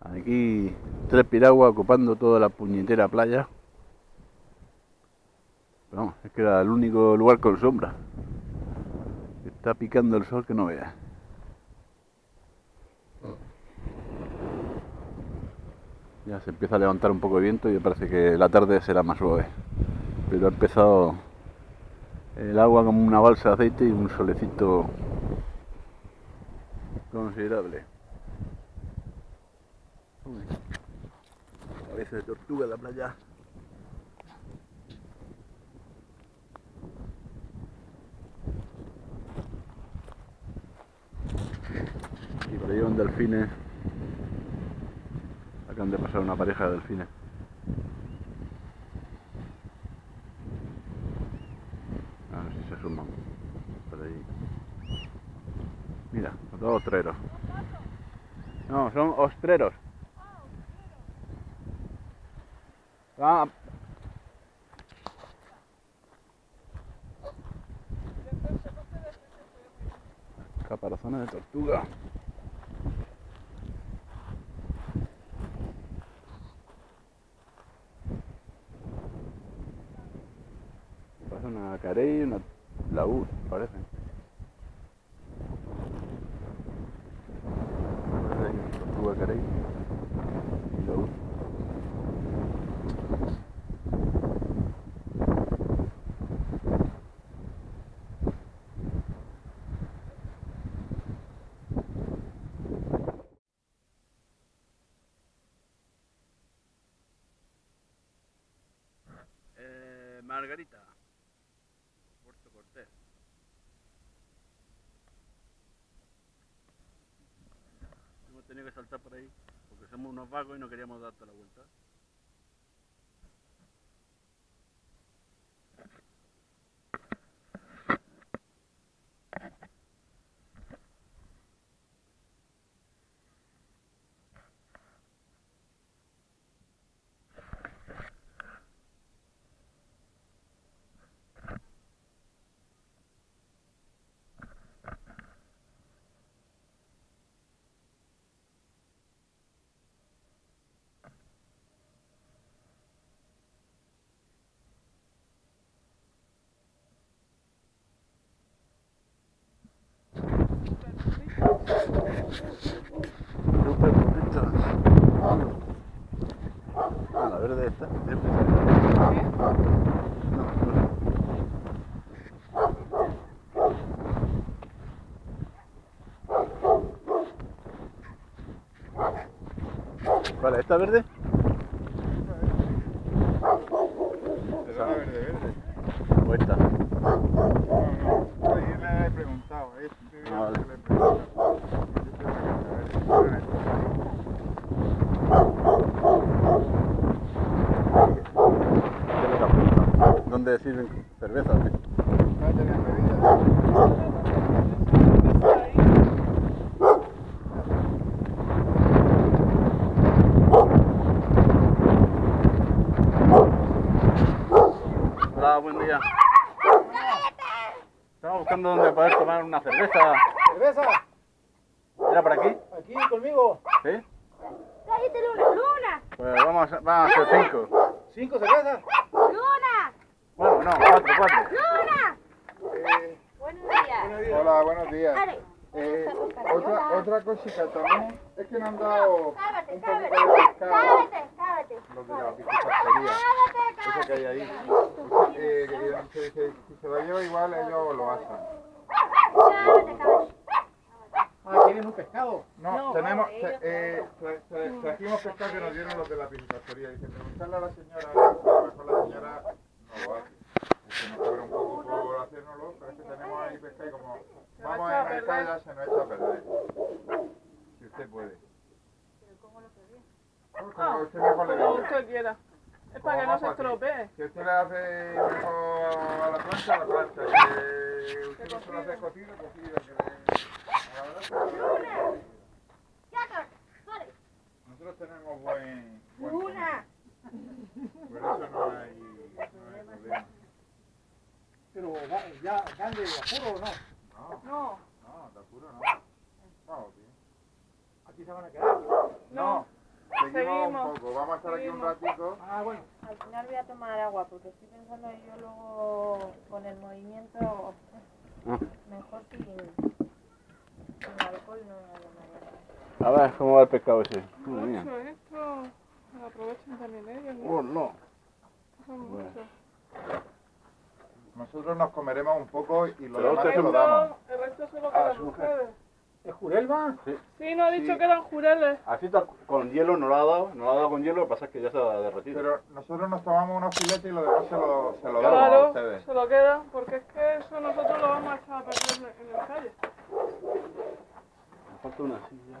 Aquí tres piraguas ocupando toda la puñetera playa. Pero es que era el único lugar con sombra. Está picando el sol que no veas. Ya se empieza a levantar un poco de viento y parece que la tarde será más suave. Pero ha empezado el agua como una balsa de aceite y un solecito considerable. Cabeza de tortuga en la playa. Y por ahí van delfines. Acaban de pasar una pareja de delfines. A ver si se suman. Por ahí. Mira, los dos ostreros. No, son ostreros. Ah, caparazones de tortuga. Pasa una carey y una laúd, parece. Parece que Tortuga carey y laúd. Eh, Margarita. Puerto Cortés. Hemos tenido que saltar por ahí unos vagos y no queríamos dar toda la vuelta. Súper bonito. Ah, la verde esta. no. Vale, ¿esta verde? Pero la verde, verde. ¿O esta? No, no, ahí le he preguntado, ¿eh? Sí, Ah, vale. le he preguntado. Yo sé que la verde. ¿Qué le preguntado? ¿Dónde sirven cerveza o qué? No tenían bebidas. Hola, buen día. Estamos buscando dónde poder tomar una cerveza. ¿Cerveza? ¿Era por aquí? Aquí conmigo. ¿Sí? ¡Cállate, Luna! ¡Luna! Pues vamos a, vamos a hacer cinco. ¿Cinco cervezas? ¡Luna! Bueno, no, cuatro, cuatro. ¡Luna! Eh, Buenos días. hola, buenos días. Dale. Eh, otra, otra cosita también es que nos han dado un cállate. de pescado Cállate, cállate. los de la piscifactoría. Eso que hay ahí. Eh, que tienen- que- que si se lo lleva igual ellos lo hacen. cállate, cállate. Ah, tienen un pescado. No, No, tenemos, ellos eh, tra- tra- trajimos pescado que nos dieron los de la piscifactoría. Dice, preguntarle a la señora, a lo mejor la señora no lo hace. Es que nos cobra un poco por hacérnoslo, pero es que tenemos ahí pescado y como va vamos a a echar a mercar perder. ya se nos echa a perder. Si usted puede. Pues como usted mejor le Como usted quiera. Es para que no se estropee. Si usted le hace mejor a la plancha, a la plancha. Que usted no se lo hace cocido, cocido. Nosotros tenemos buen... Luna. Por eso no hay, no hay problema. Pero ya, ¿van de apuro o no? No, No, no, te apuro no. Vamos bien. Aquí se van a quedar. no. Seguimos, Seguimos. un poco, vamos a estar aquí un ratico. Ah, bueno. Al final voy a tomar agua porque estoy pensando que yo luego con el movimiento Ah. mejor sin, sin alcohol no me. A ver, ¿cómo va el pescado ese? Mucho esto. Lo aprovechan también ellos. ¿no? Oh, no. Son Bueno. muchos. Nosotros nos comeremos un poco y lo demás usted se lo Esto- damos. El resto se lo Ah, ustedes. ¿Es Jurelva? Sí, no ha dicho Sí. que eran jureles. Así está con hielo, no lo ha dado, no lo ha dado con hielo, lo que pasa es que ya se ha derretido. Pero nosotros nos tomamos unos filetes y lo demás se lo, se lo damos a Claro, ustedes. se lo quedan, porque es que eso nosotros lo vamos a echar a perder en, el calle. Me falta una silla.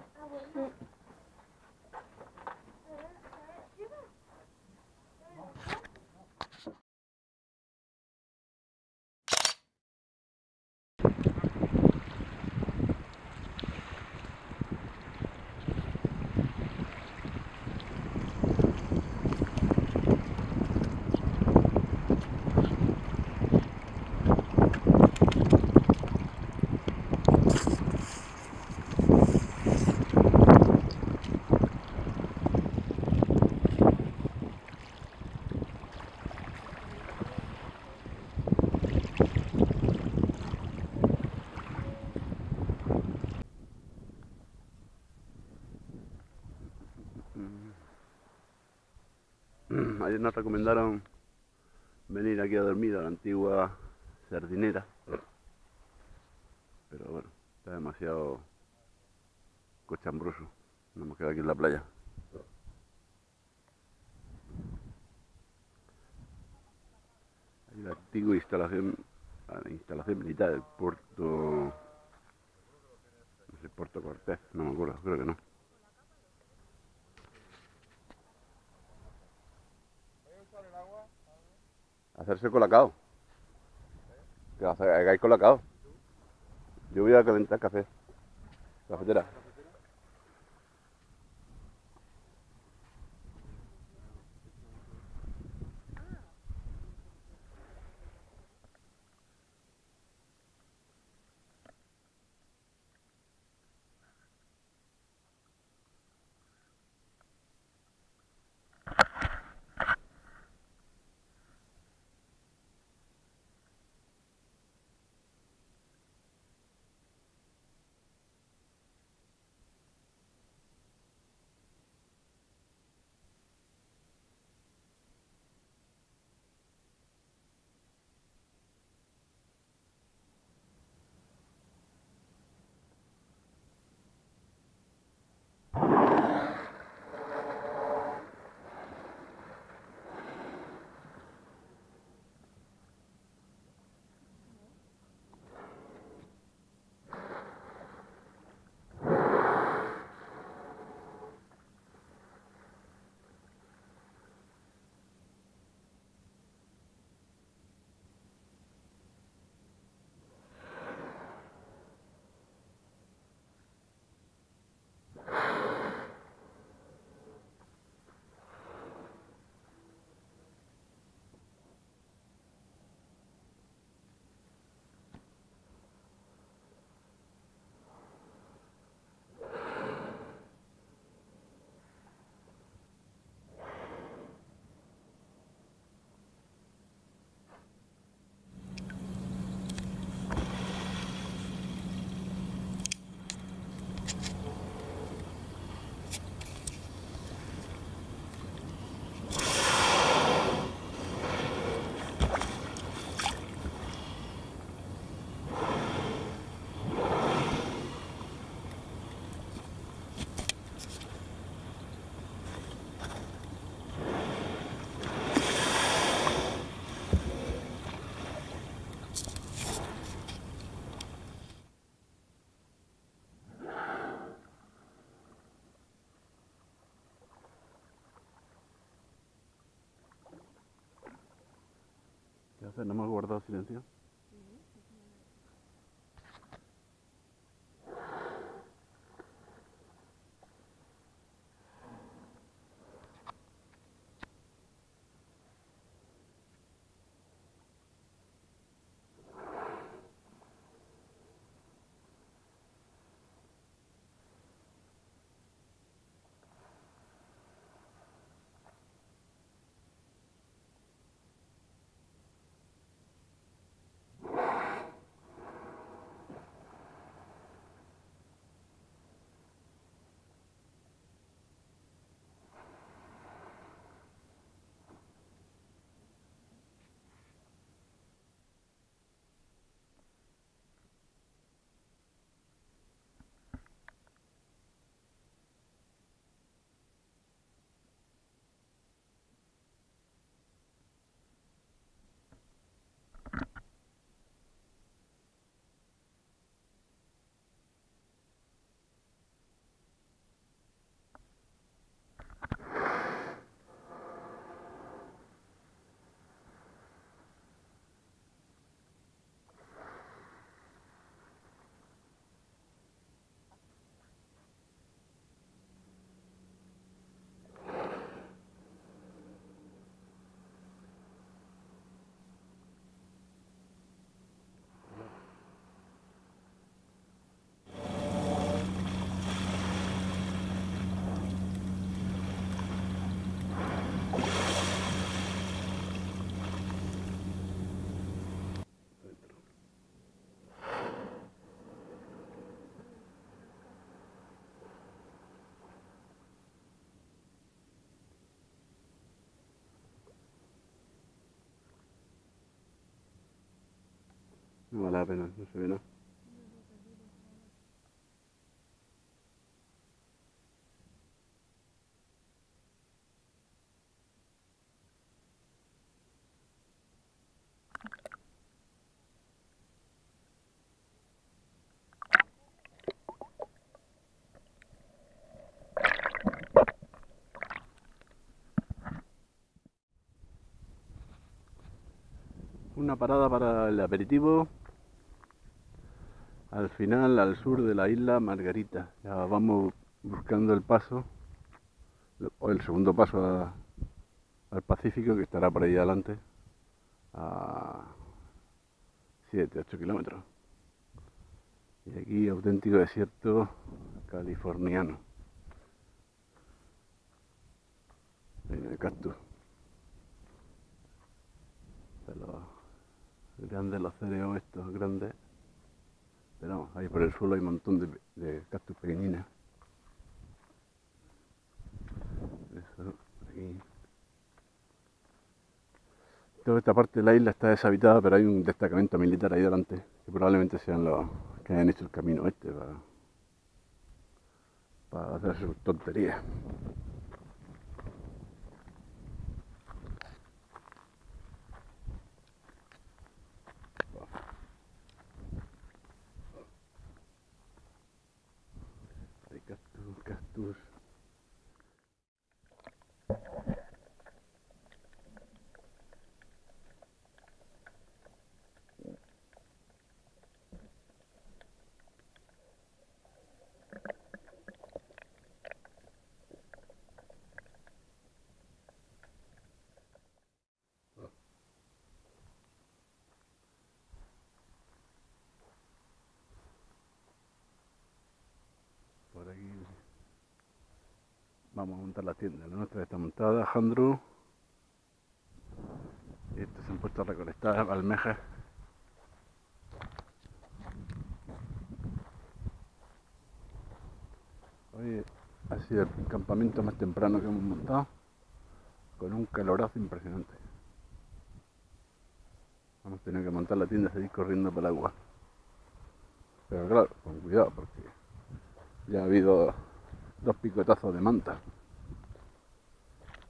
Ayer nos recomendaron venir aquí a dormir a la antigua sardinera. Pero bueno, está demasiado cochambroso. Nos hemos quedado aquí en la playa. Hay la antigua instalación, la instalación militar del puerto, no sé, Puerto Cortés, no me acuerdo, creo que no. Hacerse colacao. ¿Qué va a hacer? Hagáis colacao. Yo voy a calentar café. Cafetera. ¿Qué hacer? ¿No hemos guardado silencio? No vale la pena, no se ve nada. Una parada para el aperitivo. Al final, al sur de la isla Margarita. Ya vamos buscando el paso, o el segundo paso al Pacífico, que estará por ahí adelante, a 7, 8 kilómetros. Y aquí auténtico desierto californiano. Lleno de cactus. De los grandes, los cereos estos grandes. Pero ahí por el suelo hay un montón de, de cactus aquí. Toda esta parte de la isla está deshabitada, pero hay un destacamento militar ahí delante, que probablemente sean los que hayan hecho el camino este para, para hacer sus tonterías. Hay cactus, cactus. Por aquí vamos a montar la tienda. La nuestra está montada, Jandro. Y estos se han puesto a recolectar almejas. Hoy ha sido el campamento más temprano que hemos montado, con un calorazo impresionante. Vamos a tener que montar la tienda y seguir corriendo por el agua. Pero claro, con cuidado porque ya ha habido dos picotazos de manta.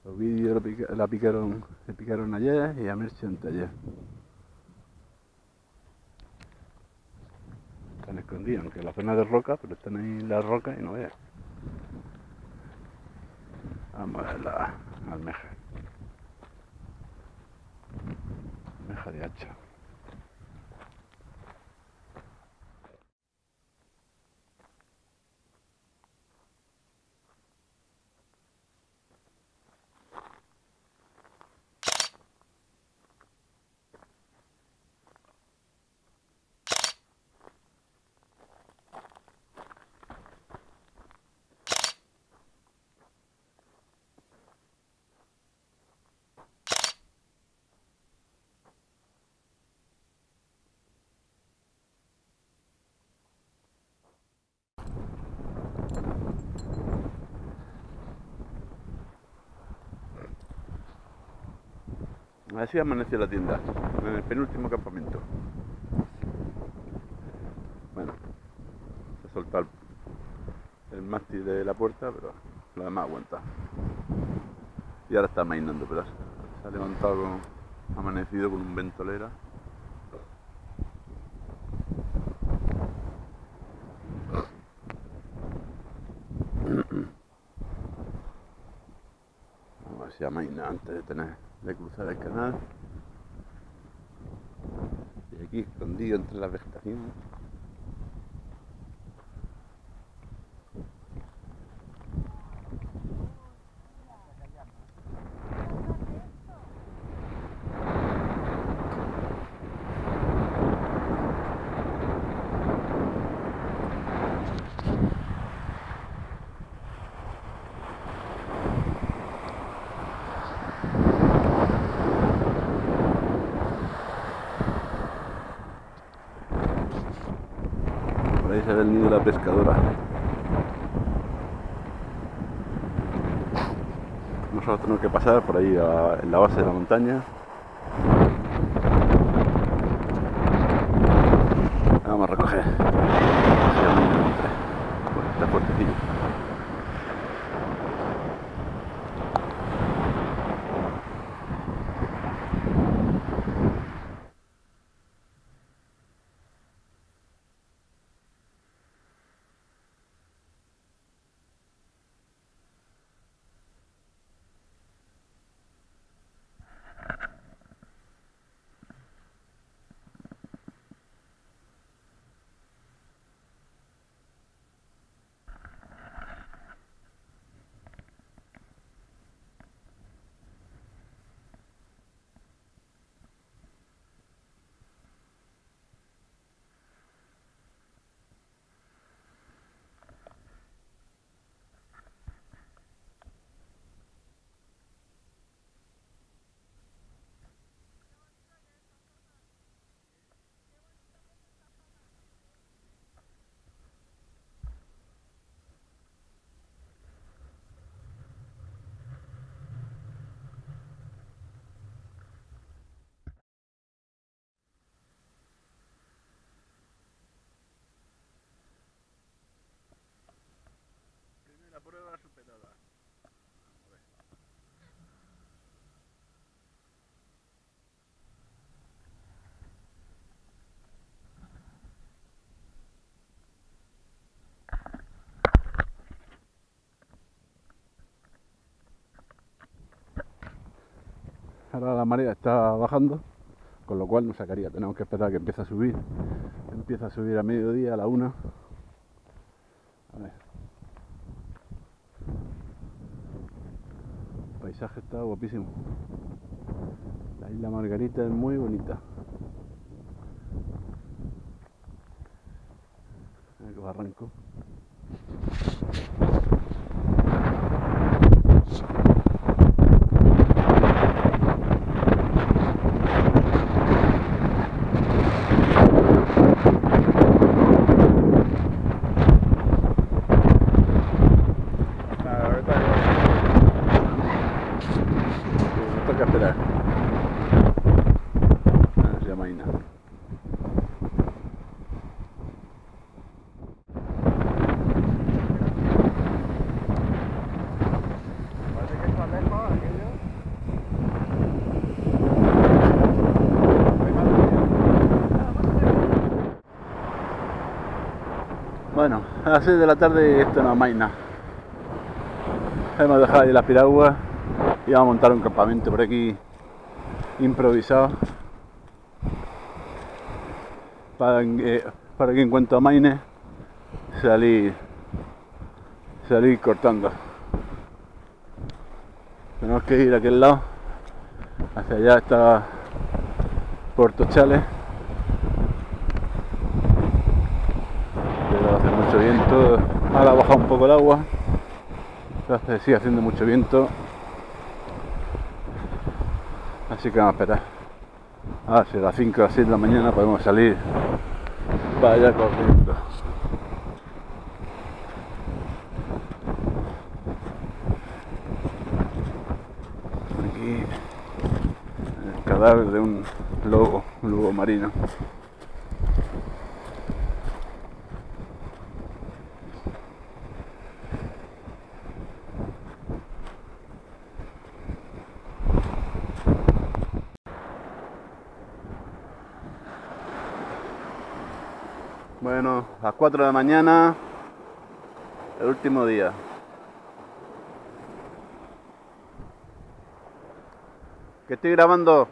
Los vídeos la picaron, le picaron ayer y a Merche anteayer. Están escondidos, aunque la zona de roca, pero están ahí las rocas y no veas. Vamos a ver la almeja. Almeja de hacha. Así amaneció la tienda, en el penúltimo campamento. Bueno, se ha soltado el, el mástil de la puerta, pero lo demás aguanta. Y ahora está mainando, pero se, ha levantado con, amanecido con un ventolera. A ver si amaina antes de tener de cruzar el canal. Y aquí escondido entre la vegetación. era el nido de la pescadora. Nosotros tenemos que pasar por ahí a, en la base de la montaña. Vamos a recoger. Está fuertecillo. Ahora la marea está bajando, con lo cual no sacaría. Tenemos que esperar a que empiece a subir. Empieza a subir a mediodía, a la una. A ver. El paisaje está guapísimo. La isla Margarita es muy bonita. Que barranco. Nada, ahorita Nos toca esperar. Ah, se llama Ina. parece que está lejos aquello. Hay más Bueno, a las 6 de la tarde esto no nada. Hemos dejado ahí las piraguas y vamos a montar un campamento por aquí improvisado para que, para que en cuanto a Maine salir salir cortando. Tenemos que ir a aquel lado, hacia allá está Puerto Chales. pero hace mucho viento, ahora ha bajado poco el agua, hace, sigue haciendo mucho viento, así que vamos a esperar. A ver si a las 5 o las 6 de la mañana podemos salir para allá corriendo. Aquí el cadáver de un lobo, un lobo marino. Bueno, a las 4 de la mañana, el último día. Que estoy grabando.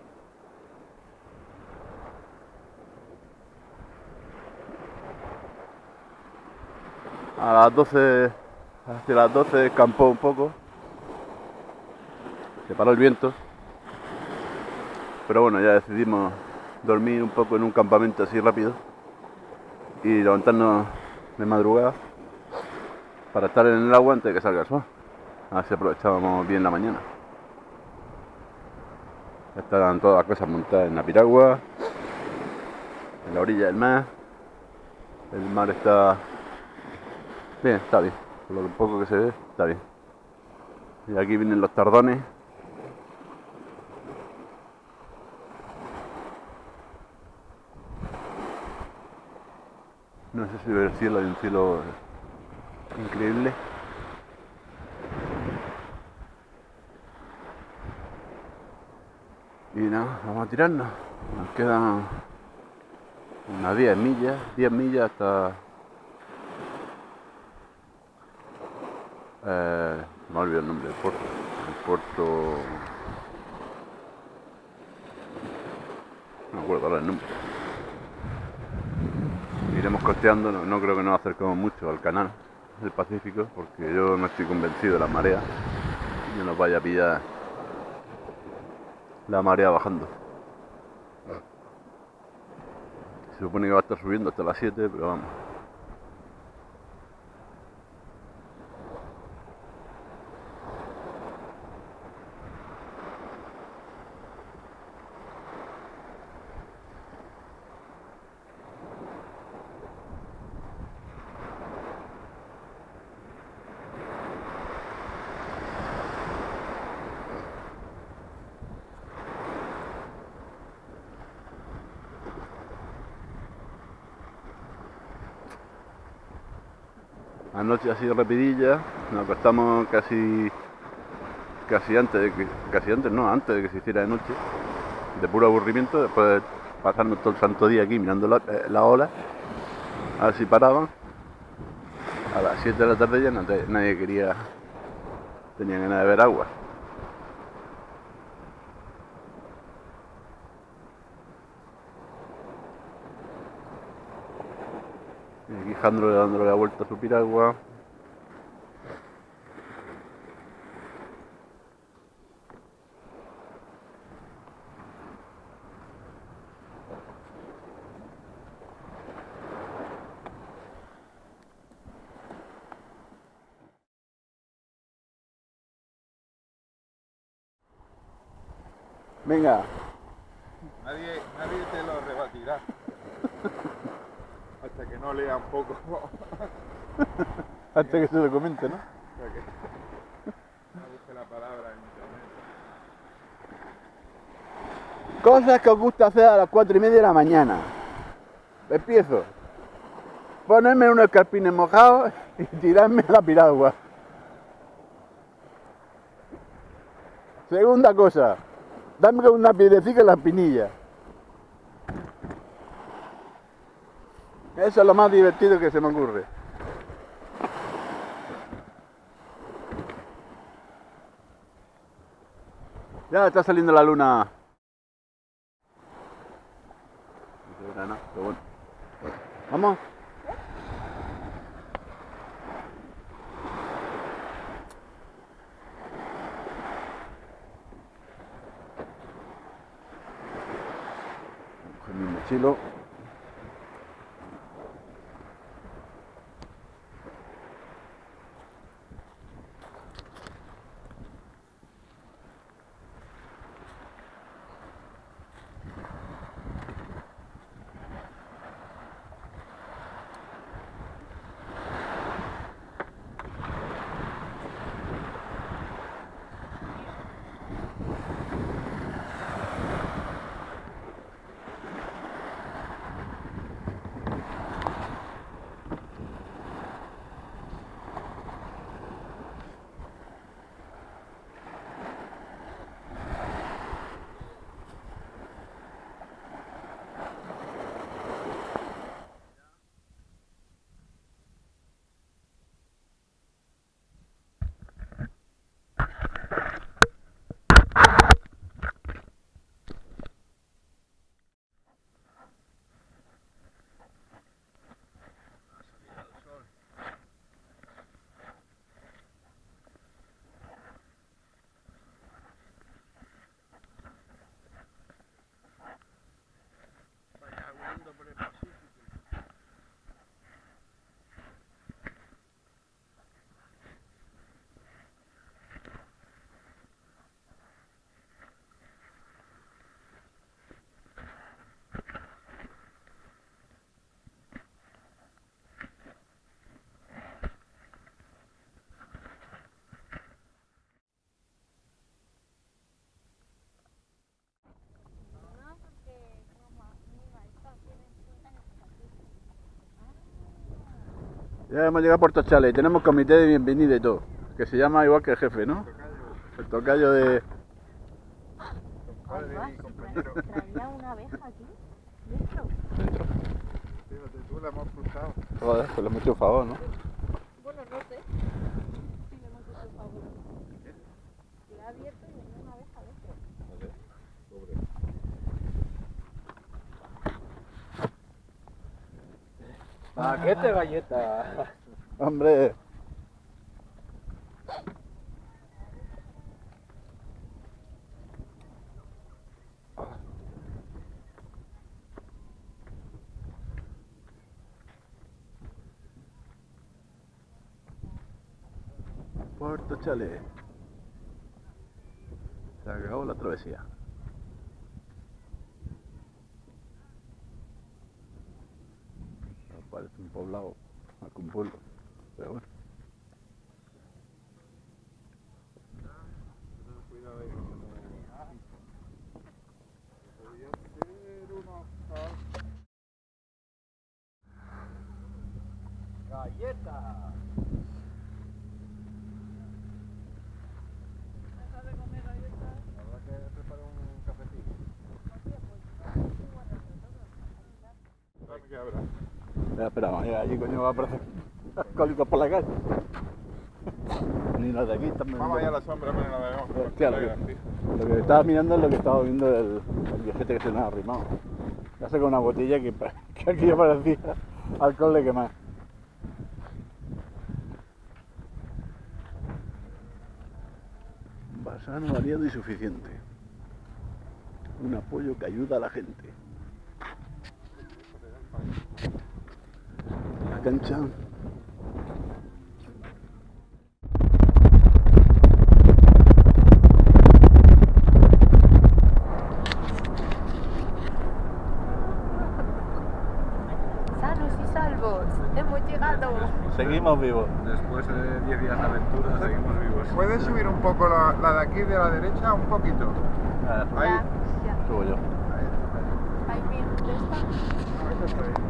A las 12, hacia las 12 descampó un poco. Se paró el viento. Pero bueno, ya decidimos dormir un poco en un campamento así rápido y levantarnos de madrugada para estar en el agua antes de que salga el sol. A ver si aprovechábamos bien la mañana. Están todas las cosas montadas en la piragua, en la orilla del mar. El mar está bien, está bien. Por lo poco que se ve, está bien. Y aquí vienen los tardones. Si ver el cielo, hay un cielo increíble. Y nada, vamos a tirarnos. Nos quedan unas 10 millas, 10 millas hasta... Eh, me olvidado el nombre del puerto. El puerto... No me acuerdo ahora el nombre iremos costeando, no, creo que nos acerquemos mucho al canal del Pacífico, porque yo no estoy convencido de la marea, que nos vaya a pillar la marea bajando. Se supone que va a estar subiendo hasta las 7, pero vamos. noche así rapidilla, nos acostamos casi casi antes de que, casi antes no, antes de que se hiciera de noche, de puro aburrimiento, después de pasarnos todo el santo día aquí mirando la, eh, ola, a ver si paraban. A las 7 de la tarde ya no, nadie quería, tenía ganas de ver agua. Y aquí Jandro dándole la vuelta a su piragua. Venga, Nadie, nadie te lo rebatirá. Hasta que no lea un poco. hasta que se lo comente, ¿no? Hasta que no busque la palabra en internet. Cosas que os gusta hacer a las cuatro y media de la mañana. Empiezo. Ponerme unos escarpines mojados y tirarme a la piragua. Segunda cosa, darme con una piedrecita en la espinilla. Eso es lo más divertido que se me ocurre. Ya está saliendo la luna. Vamos. Coger mi mochilo. No, porque como mi maestro tiene 50 años aquí. Ya hemos llegado a Puerto Chale y tenemos comité de bienvenida y todo. Que se llama igual que el jefe, ¿no? El tocayo de. Traía una abeja aquí. Dentro. Dentro. Fíjate, tú la hemos cruzado. Joder, pues le hemos hecho un favor, ¿no? Bueno, no sé. Sí, le hemos hecho un favor. La ha abierto y venía una abeja dentro. Paquete galleta. Hombre. Puerto Chale. Se acabó la travesía. Espera, espera, allí, coño, va a aparecer alcohólicos por la calle. Ni los de aquí están Vamos allá a la sombra, pero no la vemos. Eh, lo que estaba mirando es lo que estaba viendo el, viejete que se nos ha arrimado. Ya sacó una botella que, que aquí parecía alcohol de quemar. Basano variado y suficiente. Un apoyo que ayuda a la gente. Cancha. Sanos y salvos, hemos llegado. Seguimos vivos. Después de 10 días de aventura, seguimos vivos. ¿Puedes subir un poco la, la de aquí de la derecha? Un poquito. Ah, Ahí. Ya, ya. subo yo. Ahí, Ahí ya está. Ahí está.